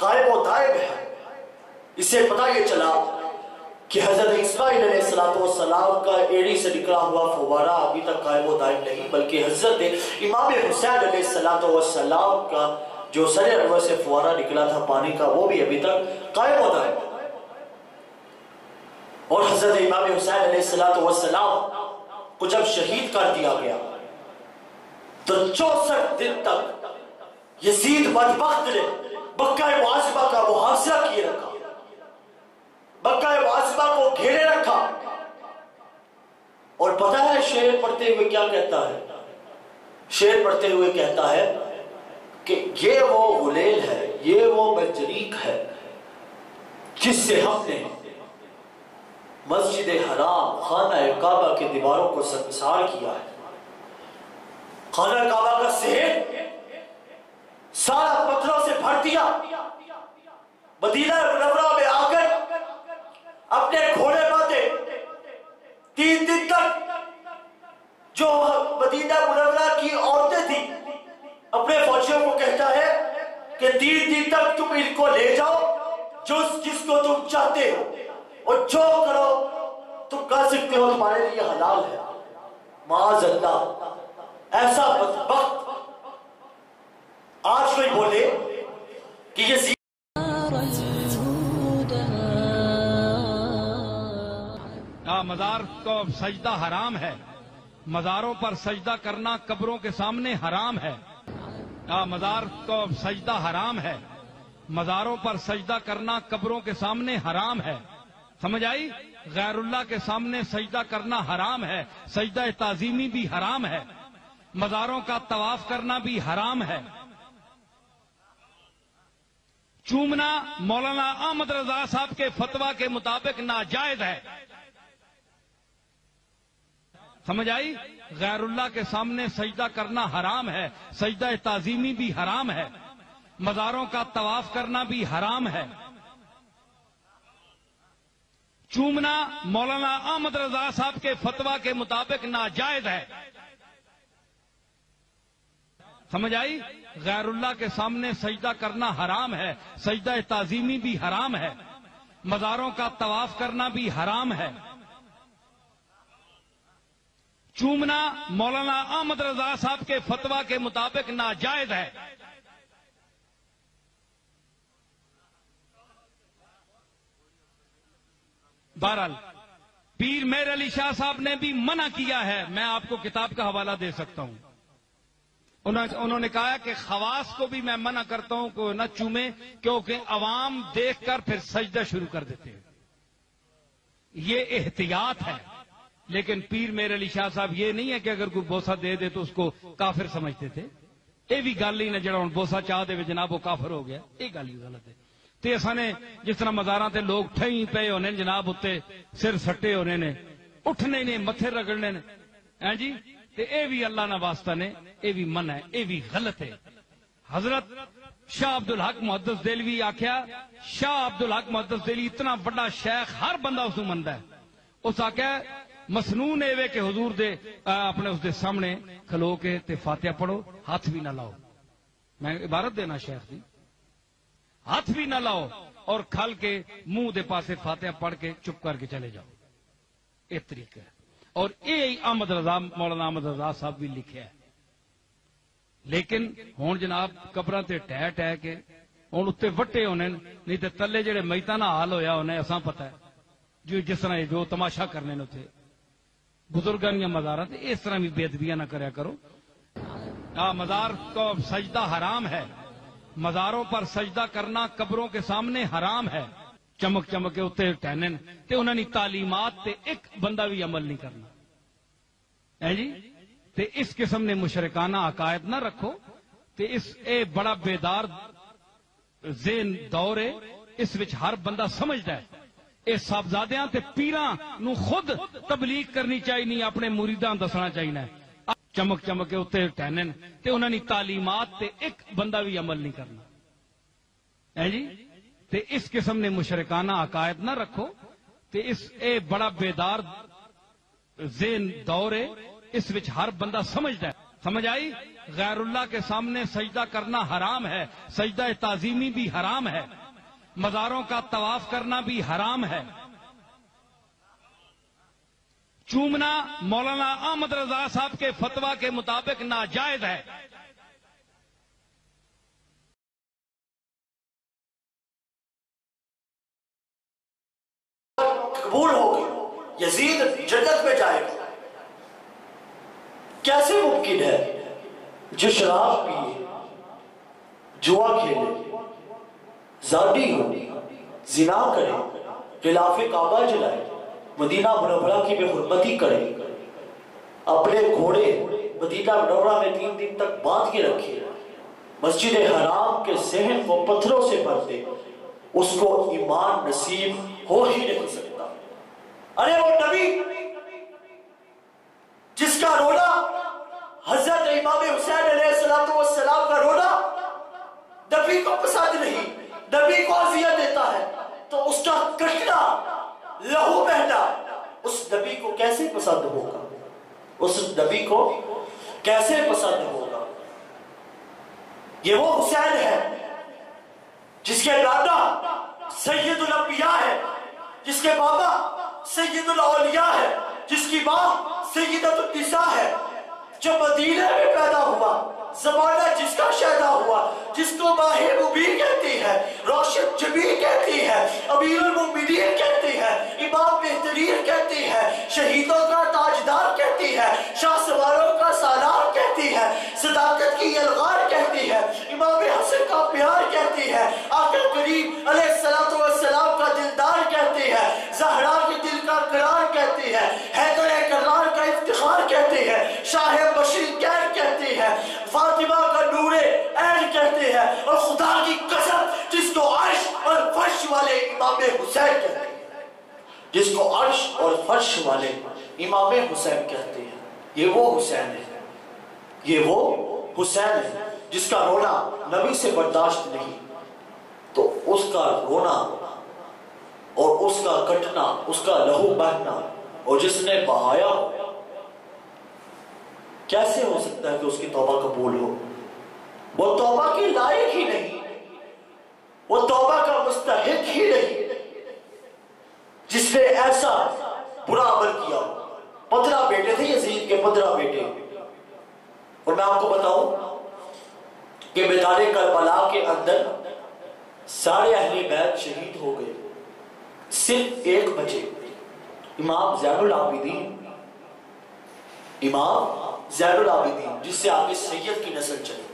कायम दायम है। इससे पता ये चला कि हज़रत इस्माइल सलाम का एड़ी से निकला हुआ फवारा अभी तक कायम नहीं, बल्कि हज़रत इमाम हुसैन सलाम का जो सर अनवर से फुआरा निकला था पानी का, वो भी अभी तक कायम होता है। और हज़रत इमाम हुसैन सलाम को जब शहीद कर दिया गया तो चौसठ दिन तक यजीद बदबख्त ने बक्का का मुहावजा किए रखा। बक्का वाजिबा को घेरे रखा। और पता है शेर पढ़ते हुए क्या कहता है? शेर पढ़ते हुए कहता है कि ये वो गुलेल है, ये वो मंजरीक है, जिससे हमने मस्जिद हराम, खाना काबा की दीवारों को संसार किया है। खाना काबा का सेहत सारा पत्थरों से भर दिया। मदीना में आकर अपने घोड़े बांधे तीन दिन तक जो मदीना मुनवरा की औरतें थी अपने फौजियों को कहता है कि तीन दिन तक तुम इनको ले जाओ, जो जिसको तुम चाहते हो। और जो करो, तुम कर सकते हो, तुम्हारे लिए हलाल है। माज अल्लाह ऐसा वक्त आज कोई बोले कि ये मजार को सजदा हराम है। मजारों पर सजदा करना कब्रों के सामने हराम है। आ, मजार को सजदा हराम है। मजारों पर सजदा करना कब्रों के सामने हराम है। समझ आई? गैरुल्लाह के सामने सजदा करना हराम है। सजदा ताजीमी भी हराम है। मजारों का तवाफ करना भी हराम है। चूमना मौलाना अहमद रजा साहब के फतवा के मुताबिक नाजायज है। समझ आई? गैरुल्लाह के सामने सजदा करना हराम है। सजदा ताजीमी भी हराम है। मजारों का तवाफ करना भी हराम है। चूमना मौलाना अहमद रजा साहब के फतवा के मुताबिक नाजायज है। समझ आई? गैरुल्लाह के सामने सजदा करना हराम है। सजदा ताजीमी भी हराम है। मजारों का तवाफ करना भी हराम है। चूमना मौलाना अहमद रजा साहब के फतवा के मुताबिक नाजायज है। बहरहाल, पीर मेर अली शाह साहब ने भी मना किया है। मैं आपको किताब का हवाला दे सकता हूँ। उन्होंने कहा कि खवास को भी मैं मना करता हूँ को न चूमे, क्योंकि अवाम देखकर फिर सजदा शुरू कर देते हैं। ये एहतियात है। लेकिन पीर मेरे अली शाह साहब ये नहीं है कि अगर कोई बोसा दे दे तो उसको काफिर समझते थे ये भी गल ही ना जरा हूं बोसा चाह दे जनाब वो काफिर हो गया ये गल ही गलत है ਤੇ ਅਸਾਂ ਨੇ ਜਿਸ ਤਰ੍ਹਾਂ ਮਜ਼ਾਰਾਂ ਤੇ ਲੋਕ ਠਈ ਪਏ ਹੋਣੇ ਜਨਾਬ ਉੱਤੇ ਸਿਰ ਸੱਟੇ ਹੋਣੇ ਨੇ ਉੱਠਣੇ ਨੇ ਮੱਥੇ ਰਗੜਨੇ ਨੇ ਹੈ ਜੀ ਤੇ ਇਹ ਵੀ ਅੱਲਾ ਨਾ ਵਾਸਤਾ ਨੇ ਇਹ ਵੀ ਮਨ ਹੈ ਇਹ ਵੀ ਗਲਤ ਹੈ हजरत शाह अब्दुल हक मुहदस देलवी आख्या शाह अब्दुल हक मुहदस देली इतना बड़ा शेख हर बंदा उसू मनता है उस आख्या मसनून एवे के हजूर दे आ, अपने उसके सामने खलो के ते फातिहा पढ़ो हाथ भी ना लाओ मैं इबारत देना शेख दी हाथ भी ना लाओ और खल के मुंह दे पासे फातिहा पढ़ के चुप करके चले जाओ ਇਹ ਤਰੀਕਾ ਹੈ ਔਰ ਇਹ ਹੀ ਅਹਿਮਦ ਰਜ਼ਾ ਮੌਲਾਨਾ ਅਹਿਮਦ ਰਜ਼ਾ ਸਾਹਿਬ ਵੀ ਲਿਖਿਆ ਹੈ ਲੇਕਿਨ ਹੁਣ ਜਨਾਬ ਕਬਰਾਂ ਤੇ ਟਹਿ ਟਹਿ ਕੇ ਹੁਣ ਉੱਤੇ ਵੱਟੇ ਹੋਣੇ ਨੇ, ਨਹੀਂ ਤੇ ਥੱਲੇ ਜਿਹੜੇ ਮੈਤਾਂ ਨਾਲ ਹਾਲ ਹੋਇਆ ਉਹਨੇ ਅਸਾਂ ਪਤਾ ਹੈ ਜੋ ਜਿਸ ਤਰ੍ਹਾਂ ਇਹ ਜੋ बुजुर्गानियाँ मजारत इस तरह भी बेदबियाँ ना करया करो। आ, मजार को तो सजदा हराम है। मजारों पर सजदा करना कब्रों के सामने हराम है। चमक चमक के उत्ते टहने ते उन्होंने तालीमात ते एक बंदा भी अमल नहीं करना। है जी? ते इस किस्म ने मुशरकाना अकायद ना रखो। ते इस ए बड़ा बेदार जेन दौर है इस विच हर बंदा समझदा है ਇਹ ਸਾਹਿਬਜ਼ਾਦਿਆਂ ਤੇ ਪੀਰਾਂ ਨੂੰ ਖੁਦ ਤਬਲੀਗ ਕਰਨੀ ਚਾਹੀਦੀ ਹੈ ਆਪਣੇ ਮੁਰੀਦਾਂ ਨੂੰ ਦੱਸਣਾ ਚਾਹੀਦਾ ਹੈ ਚਮਕ ਚਮਕ ਕੇ ਉੱਤੇ ਟਹਿਨਨ ਤੇ ਉਹਨਾਂ ਦੀ ਤਾਲੀਮਾਤ ਤੇ ਇੱਕ ਬੰਦਾ ਵੀ ਅਮਲ ਨਹੀਂ ਕਰਨਾ ਹੈ ਜੀ ਤੇ ਇਸ ਕਿਸਮ ਨੇ ਮੁਸ਼ਰਕਾਨਾ ਅਕਾਇਦ ਨਾ ਰੱਖੋ ਤੇ ਇਸ ਇਹ ਬੜਾ ਬੇਦਾਰ ਜ਼ੇਨ ਦੌਰ ਹੈ ਇਸ ਵਿੱਚ ਹਰ ਬੰਦਾ ਸਮਝਦਾ ਹੈ समझ आई गैरुल्लाह के सामने सजदा करना हराम है सजदा ताजीमी भी हराम है मजारों का तवाफ करना भी हराम है। चूमना मौलाना अहमद रजा साहब के फतवा के मुताबिक नाजायज है। कबूल होगी, यजीद जन्नत में जाएगा। कैसे मुमकिन है? जो शराब पिए, जुआ खेले जाडी हो। जिना करे, खिलाफे काबा जलाए, मदीना मुनवरा की बेहरमती करे। अपने घोड़े मदीना मुनवरा में तीन दिन तक बाँध के रखे। मस्जिद हराम के जहन को पत्थरों से भर दे। उसको ईमान नसीब हो ही नहीं सकता। अरे वो नबी, जिसका रोना हज़रत इमाम हुसैन सलाम का रोना नबी को पसंद नहीं। नबी को अजियत देता है तो उसका कटना, लहू बहना, उस नबी को कैसे पसंद होगा? उस नबी को कैसे पसंद होगा? ये वो हुसैन है, जिसके दादा सैयदुल अंबिया है, जिसके बाबा सैयदुल औलिया है, जिसकी माँ सैयदतुल है, जो मदीने में पैदा हुआ। जमाना जिसका शैदा हुआ, जिसको माहे मुबीन कहती है रोशन जबी कहती है, अमीरुल मुमिनीन कहती है, इमाम बेहतरीन कहती है, शहीदों का ताजदार कहती है शाह सवारों का सालार कहती है, सदाकत की यलगार कहती है, इमाम हसन का प्यार कहती है, आकर करीम अलैहिस्सलाम का दिलदार कहती है, जहरा करार कहती है, हैदर करार का इफ्तिखार कहती है, शाह बशीर कहती है, फातिमा का नूरे कहते हैं और खुदा की कसम जिसको अर्श और फर्श वाले इमाम हुसैन कहते हैं। जिसको अर्श और फर्श वाले इमाम हुसैन कहते हैं। ये वो हुसैन है। ये वो हुसैन है जिसका रोना नबी से बर्दाश्त नहीं। तो उसका रोना और उसका कटना, उसका लहू बहना और जिसने बहाया कैसे हो सकता है कि उसकी तौबा कबूल हो? वो तौबा के लायक ही नहीं। वो तौबा का मुस्तहिक ही नहीं। जिसने ऐसा बुरा अमल किया पंद्रह बेटे थे यजीद के पंद्रह बेटे। और मैं आपको बताऊँ कि मैदान करबला के अंदर सारे अहले बैत शहीद हो गए। सिर्फ़ एक बचे इमाम जैनुल आबिदीन। इमाम जैनुल आबिदीन, जिससे आगे सैयद की नस्ल चले।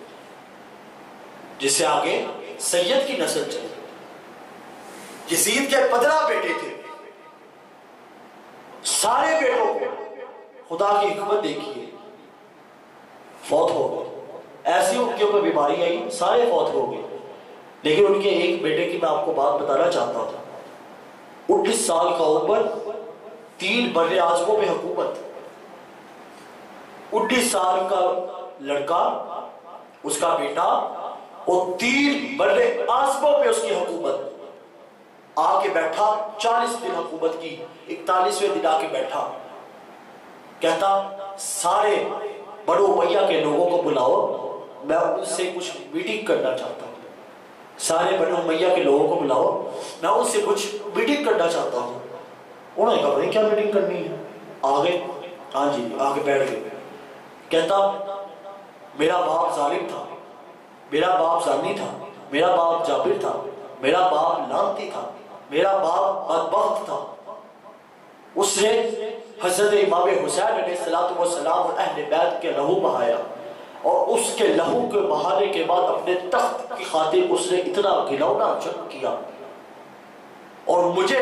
जिससे आगे सैयद की नस्ल चली। यजीद के पंद्रह बेटे थे। सारे बेटों को खुदा की हिकमत देखिए। फौत हो गए। ऐसी उनके ऊपर बीमारी आई, सारे फौत हो गए। लेकिन उनके एक बेटे की मैं आपको बात बताना चाहता था। उन्नीस साल का उम्र, तीन बड़े आजमों में हुकूमत। उन्नीस साल का लड़का, उसका बेटा और तीन बड़े आसमों पे उसकी हुकूमत। आके बैठा, चालीस दिन हुकूमत की, इकतालीसवें दिन आके बैठा। कहता, सारे बड़ो मैया के लोगों को बुलाओ, मैं उनसे कुछ मीटिंग करना चाहता सारे बड़ो मैया के लोगों को मिलाओ। मैं उनसे कुछ मीटिंग करना चाहता हूँ। उन्होंने कहा, भाई, क्या मीटिंग करनी है? आ गए हाँ जी आके बैठ गए। कहता, मेरा बाप जालिम था। मेरा बाप जानी था। मेरा बाप जाबिर था। मेरा बाप लानती था। मेरा बाप बदबख्त था। उसने हज़रत इमाम हुसैन सलाम अहले बैत के लहू बहाया और उसके लहू के बहाने के बाद अपने तख्त की खातिर उसने इतना घिनौना जंग किया। और मुझे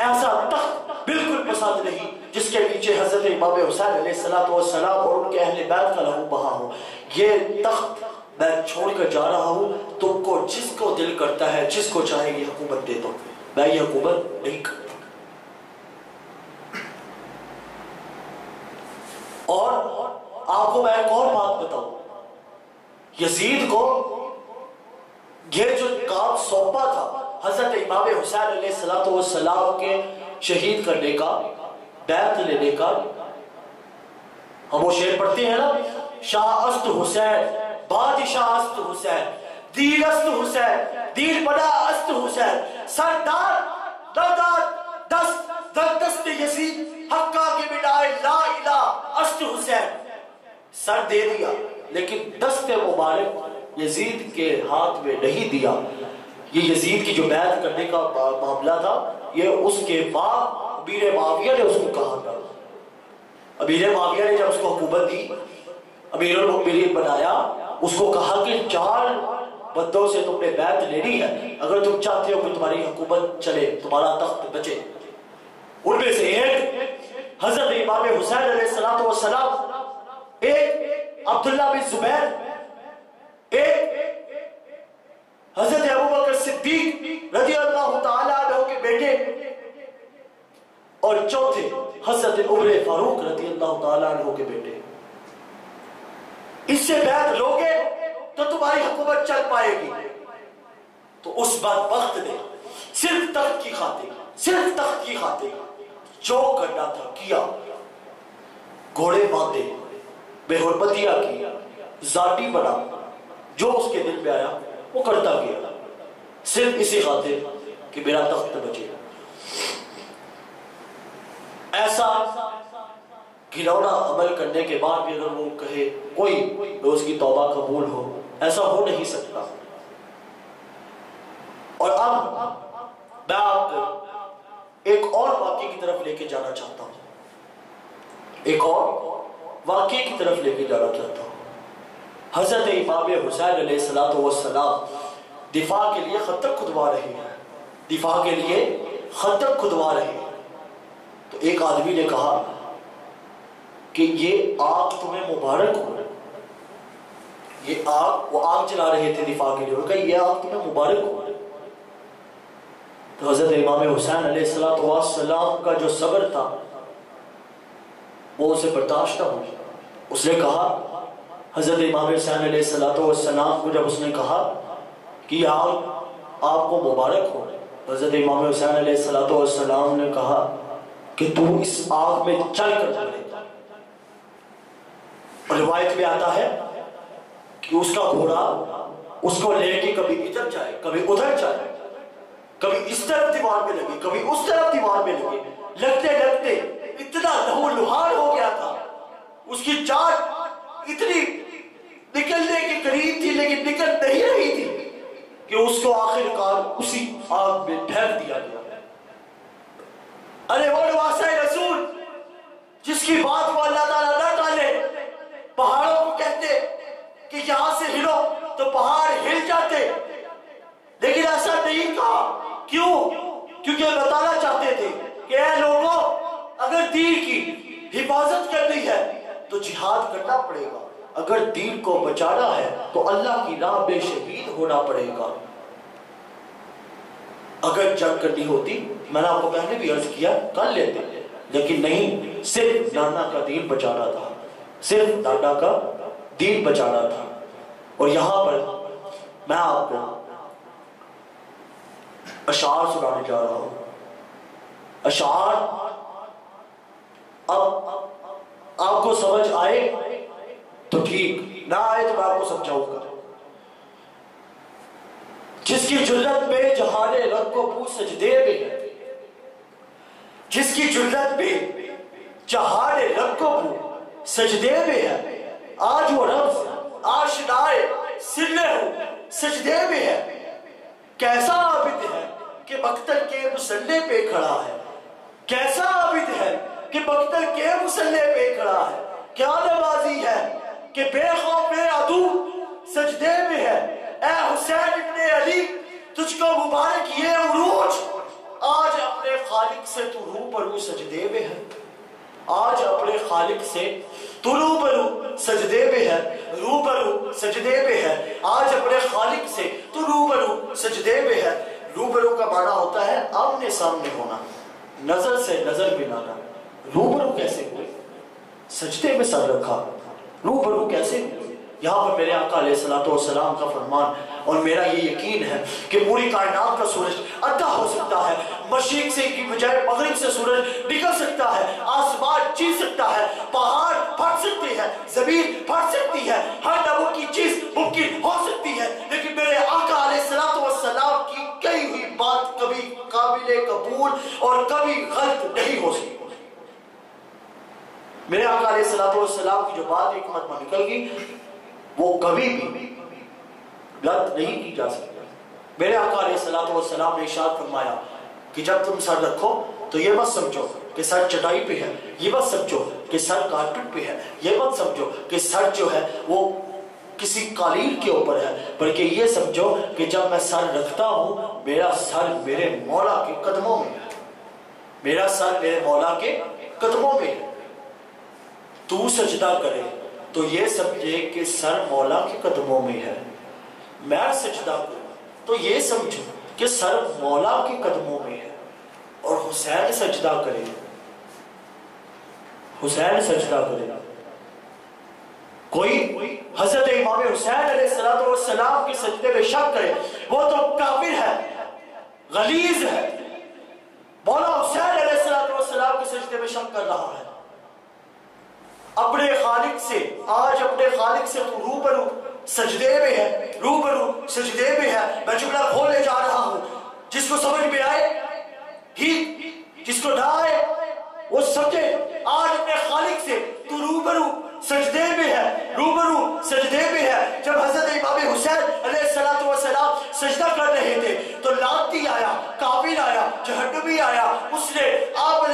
ऐसा तख्त बिल्कुल पसंद नहीं, जिसके नीचे हज़रत इमाम हुसैन सलाम और उनके अहले बैत का लहू बहा हो। ये तख्त मैं छोड़कर जा रहा हूँ, तुमको जिसको दिल करता है, जिसको चाहे ये हुकूमत दे दो। मैं ये हुकूमत नहीं करता। और आपको मैं एक और बात बताऊँ। यजीद को ये जो काम सौंपा था, हज़रत इमाम हुसैन सलाम के शहीद करने का, बैत लेने का, हम वो शेर पढ़ते हैं ना, शाह अस्त हुसैन, बादशाह अस्त हुसैन दीर अस्त हुसैन दीर बड़ा अस्त हुसैन, सरदार, दरदार, दस्त दस्त यजीद, हक्का के बिनाए ला इला अस्त हुसैन। सर दे दिया, लेकिन दस्त मुबारक यजीद के हाथ में नहीं दिया। ये यजीद की जो बैत करने का मामला था, ये उसके बाप अबीर माविया ने उसको कहा था। अबीर माविया ने जब उसको हुकूमत दी अमीर बनाया, उसको कहा कि चार बंदों से तुमने बैत लेनी है, अगर तुम चाहते हो कि तुम्हारी हुकूमत चले, तुम्हारा तख्त बचे। उनमें से एक हज़रत इमाम हुसैन सलाम एक अब्दुल्ला बिन जुबैर, एक हज़रत अबू बकर सिद्दीक रज़ी अल्लाह के बेटे, और चौथे हज़रत उमर फारूक रज़ी अल्लाह के बेटे। इससे बैत लोगे तो तुम्हारी हुकूमत चल पाएगी। तो उस बार वक्त ने सिर्फ़ तख्त की खातिर, सिर्फ़ तख्त की खातिर, जो करना था किया, घोड़े बांधे। बेहरमतियाँ की जाटी बना, जो उसके दिल में आया, वो करता गया। सिर्फ़ इसी खातिर कि मेरा तख्त बचे। ऐसा घिनौना अमल करने के बाद भी अगर वो कहे, कोई रोज की तौबा कबूल हो, ऐसा हो नहीं सकता। और अब मैं आपको एक और वाक्य की तरफ़ लेके जाना चाहता हूँ। एक और वाक्य की तरफ़ लेके जाना चाहता हूँ। हज़रत इमाम हुसैन सलाम दिफा के लिए खतक खुदवा रहे हैं। दिफा के लिए खतक खुदवा रहे हैं। तो एक आदमी ने कहा कि ये आग तुम्हें मुबारक हो। ये आग, वो आग जला रहे थे दिफा के लिए। उनका ये आग तुम्हें मुबारक हो। तो हज़रत इमाम हुसैन सलाम का जो सब्र था, वो उसे बर्दाश्त हो। उसने कहा, हज़रत इमाम हुसैन सलाम को जब उसने कहा कि आग आपको मुबारक हो, हज़रत इमाम हुसैन सलाम ने कहा कि तू इस आग में चल कर रिवायत में आता है कि उसका घोड़ा उसको लेके कभी इधर जाए, कभी उधर जाए, कभी इस तरफ़ दीवार में लगे, कभी उस तरफ़ दीवार में लगे। लगते लगते इतना लहू लुहार हो गया था उसकी जान इतनी निकलने के करीब थी, लेकिन निकल नहीं रही थी कि उसको आखिरकार उसी आग में फेंक दिया गया। अरे वो रसूल, जिसकी बात को अल्लाह ताला न टाले पहाड़ों को कहते कि यहाँ से हिलो तो पहाड़ हिल जाते। लेकिन ऐसा नहीं कहा, क्यों? क्योंकि बताना चाहते थे कि लोगों, अगर दीन की हिफाजत करनी है तो जिहाद करना पड़ेगा। अगर दीन को बचाना है तो अल्लाह की राह में शहीद होना पड़ेगा। अगर जंग करनी होती, मैंने आपको पहले भी अर्ज़ किया, कर लेते। लेकिन नहीं, सिर्फ़ नाना का दीन बचाना था। सिर्फ़ दादा का दीन बचाना था। और यहाँ पर मैं आपको अशार सुनाने जा रहा हूँ। अशार अब आपको समझ आए तो ठीक। ना आए तो मैं आपको समझाऊँगा। जिसकी जुल्लत में जहाने रब को पूछ सजदे में है, जिसकी जुल्लत में जहाने रब को पूछ सजदे में है, आज वो रब आशनाए सिले हो, सजदे में है। कैसा आबिद है कि मक्तल के मुसल्ले पे खड़ा है? कैसा आबिद है कि मक्तल के मुसल्ले पे खड़ा है। क्या नवाजी है कि बेखौफ अदू सजदे में है। ए हुसैन इब्ने अली, तुझको मुबारक ये उरूज। आज अपने खालिक से तू रू रूबरू सजदे में है। आज अपने खालिक से तू रू रूबरू सजदे में है। रू रूबरू सजदे में है। आज अपने खालिक से तू रू रूबरू सजदे में है। रूबरू का माना होता है आमने सामने होना। नज़र से नज़र मिलाना। रूबरू कैसे हुए? सजदे में सर रखा। रूबरू कैसे हुए? यहाँ पर मेरे आका सलाम का फरमान, और मेरा ये यकीन है कि पूरी कायनात का सूरज अद्धा हो सकता है। मशीक से की बजाय मगरिब से सूरज निकल सकता है। आसमान चीज़ सकता है। पहाड़ फट सकते हैं। ज़मीन फट सकती है। हर नमुमकिन चीज़ मुमकिन हो सकती है। लेकिन मेरे आका सलाम की कही हुई बात कभी काबिल कबूल और कभी गलत नहीं हो सकती। मेरे आका सलाम की जो बात एक मत में निकल गई वो कभी भी गलत नहीं की जा सकती। मेरे आका सलाम ने इशाद फरमाया कि जब तुम सर रखो तो ये मत समझो कि सर चटाई पे है, ये मत समझो कि सर कारपेट पे है, ये मत समझो कि सर जो है, वो किसी कालीन के ऊपर है, बल्कि ये समझो कि जब मैं सर रखता हूँ, मेरा सर मेरे मौला के कदमों में है। मेरा सर मेरे मौला के कदमों में है। तू सजदा करे तो ये समझे कि सर मौला के कदमों में है। मैं सजदा करूँ तो ये समझो कि सर मौला के कदमों में है और हुसैन सजदा करे। हुसैन सजदा करे। कोई हज़रत इमाम हुसैन सलाम के सजदे में शक करे, वो तो काफिर है, गलीज है। मौला हुसैन सलाम के सजदे में शक कर रहा है। अपने खालिक से, आज अपने खालिक से तू रूबरू सजदे में है, रूबरू सजदे में है। मैं जुमला खोलने जा रहा हूँ। जिसको समझ में आए, ठीक, जिसको ना आए, वो समझे, आज अपने खालिक से तू रूबरू सजदे में है, रूबरू सजदे में है। जब हज़रत इमाम हुसैन सलाम सजदा कर रहे थे तो लाती आया, काबिल आया, जहन्नमी आया। उसने आप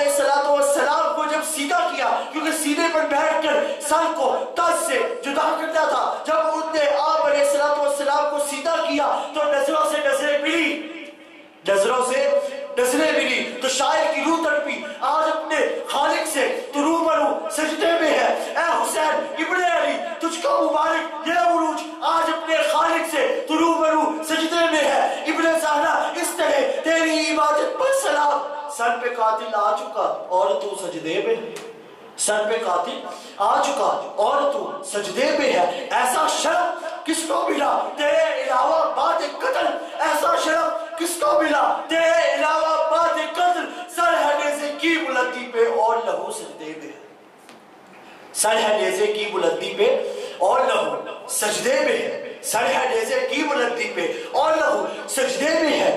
सलाम को जब सीधा किया, क्योंकि सीधे पर बैठकर सर को तज से जुदा करता था, जब उसने आप सलाम को सीधा किया तो नज़रों से नज़रें मिली। नज़रों से नज़रें मिली तो शायर की रूह तड़पी। आज अपने खालिक से तो रूबरू सजदे में है। हुसैन अली, तुझको मुबारक। ये उरूज आज अपने खालिक से तो सजदे में है। इस तरह तेरी इबादत पर सलाम। सर पे कातिल आ चुका, और तू सजदे में सर पे कातिल आ चुका, और तू सजदे में है। ऐसा शर्म किसको मिला? तेरे अलावा बाद कत्ल। ऐसा शर्म किसको मिला? तेरे अलावा बाद कत्ल सर है नेजे की बुलंदी पे और लहू सजदे में। सर है नेजे की बुलंदी पे और लहू सजदे में है। सर है नेजे की बुलंदी पे और लहू सजदे में है।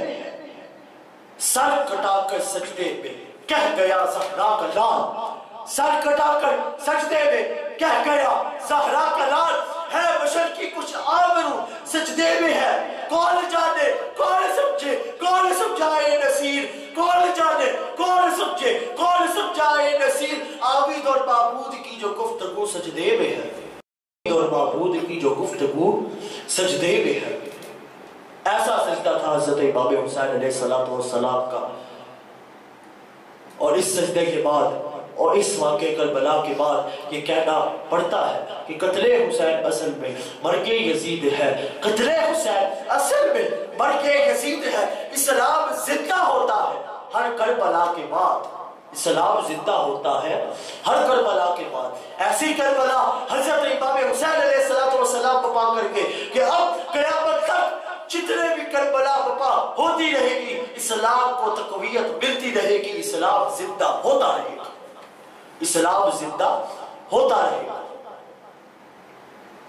सर कटाकर सजदे में, कह गया सहरा का लाल। सर कटाकर सजदे में, कह गया सहरा का लाल। है, बशर की कुछ आबरू सजदे में है। कौन जाने, कौन समझे, कौन समझाए नसीर? कौन जाने, कौन समझे, कौन समझाए नसीर? आबिद और बाबूद की जो गुफ्तगू सजदे में है। और बाबूद की जो गुफ्तगू सजदे में है। ऐसा सजदा था हज़रत इमाम हुसैन सलाम का। और इस सजदे के बाद और इस वाक्य करबला के बाद ये कहना पड़ता है कि कतले हुसैन असल में मरके यजीद है। कतले हुसैन असल में मरके यजीद है। इस्लाम ज़िंदा होता है। हर करबला के बाद इस्लाम ज़िंदा होता है। हर करबला के बाद ऐसी करबला हज़रत इमाम हुसैन सलाम को पा करके कि अब कयामत तक जितने भी करबला बपा होती रहेगी, इस्लाम को तकवीयत मिलती रहेगी, इस्लाम ज़िंदा होता रहेगा। इस्लाम ज़िंदा होता रहेगा।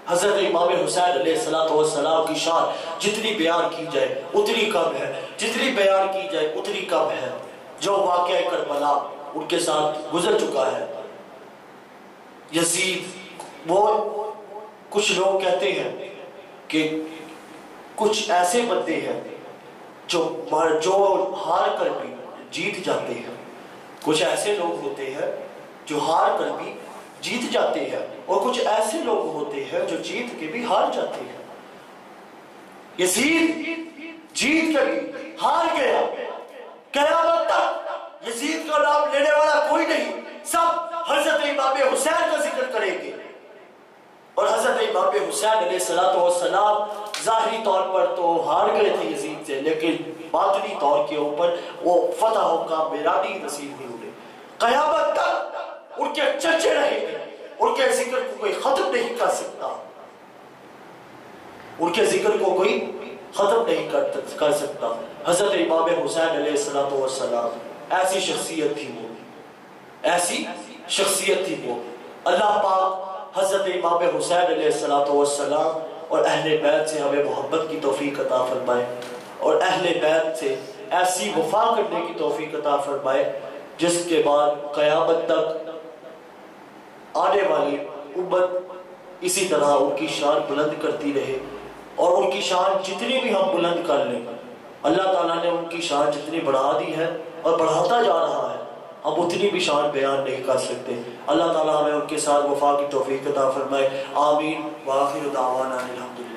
हज़रत इमाम हुसैन सलाम की शान जितनी बयान की जाए, उतनी कम है। जितनी बयान की जाए, उतनी कम है। जो वाक़ करबला उनके साथ गुजर चुका है। यजीद, वो कुछ लोग कहते हैं कि कुछ ऐसे बंदे हैं जो जो हार कर भी जीत जाते हैं। कुछ ऐसे लोग होते हैं हार कर भी जीत जाते हैं और कुछ ऐसे लोग होते हैं जो जीत के भी हार जाते हैं। यजीद जीत कर हार गया। कयामत तक यजीद का नाम लेने वाला कोई नहीं। सब हज़रत इमाम हुसैन का ज़िक्र करेंगे। और हज़रत इमाम हुसैन सलाम जाहिरी तौर पर तो हार गए थे यजीद से, लेकिन बातनी तौर के ऊपर वो फतह का मेरानी नसीब हुई उन्हें कयामत तक उनके चर्चे रहेंगे उनके ज़िक्र को कोई खत्म नहीं कर सकता। उनके ज़िक्र को कोई खत्म नहीं कर, कर सकता। हज़रत इमाम हुसैन सलाम ऐसी शख्सियत थी वो। ऐसी शख्सियत थी वो। अल्लाह पाक हज़रत इमाम हुसैन सलाम और अहले बैत से हमें मोहब्बत की तोफ़ी अता फरमाए और अहले बैत से ऐसी वफा करने की तोफ़ी अता फरमाए जिसके बाद क़यामत तक आने वाली उम्मत इसी तरह उनकी शान बुलंद करती रहे और उनकी शान जितनी भी हम बुलंद कर लें, अल्लाह ताला ने उनकी शान जितनी बढ़ा दी है और बढ़ाता जा रहा है, हम उतनी भी शान बयान नहीं कर सकते। अल्लाह ताला हमें उनके साथ वफा की तोफ़ी अता फरमाए। आमीन। वाखिर दावाना अल्हम्दुलिल्लाह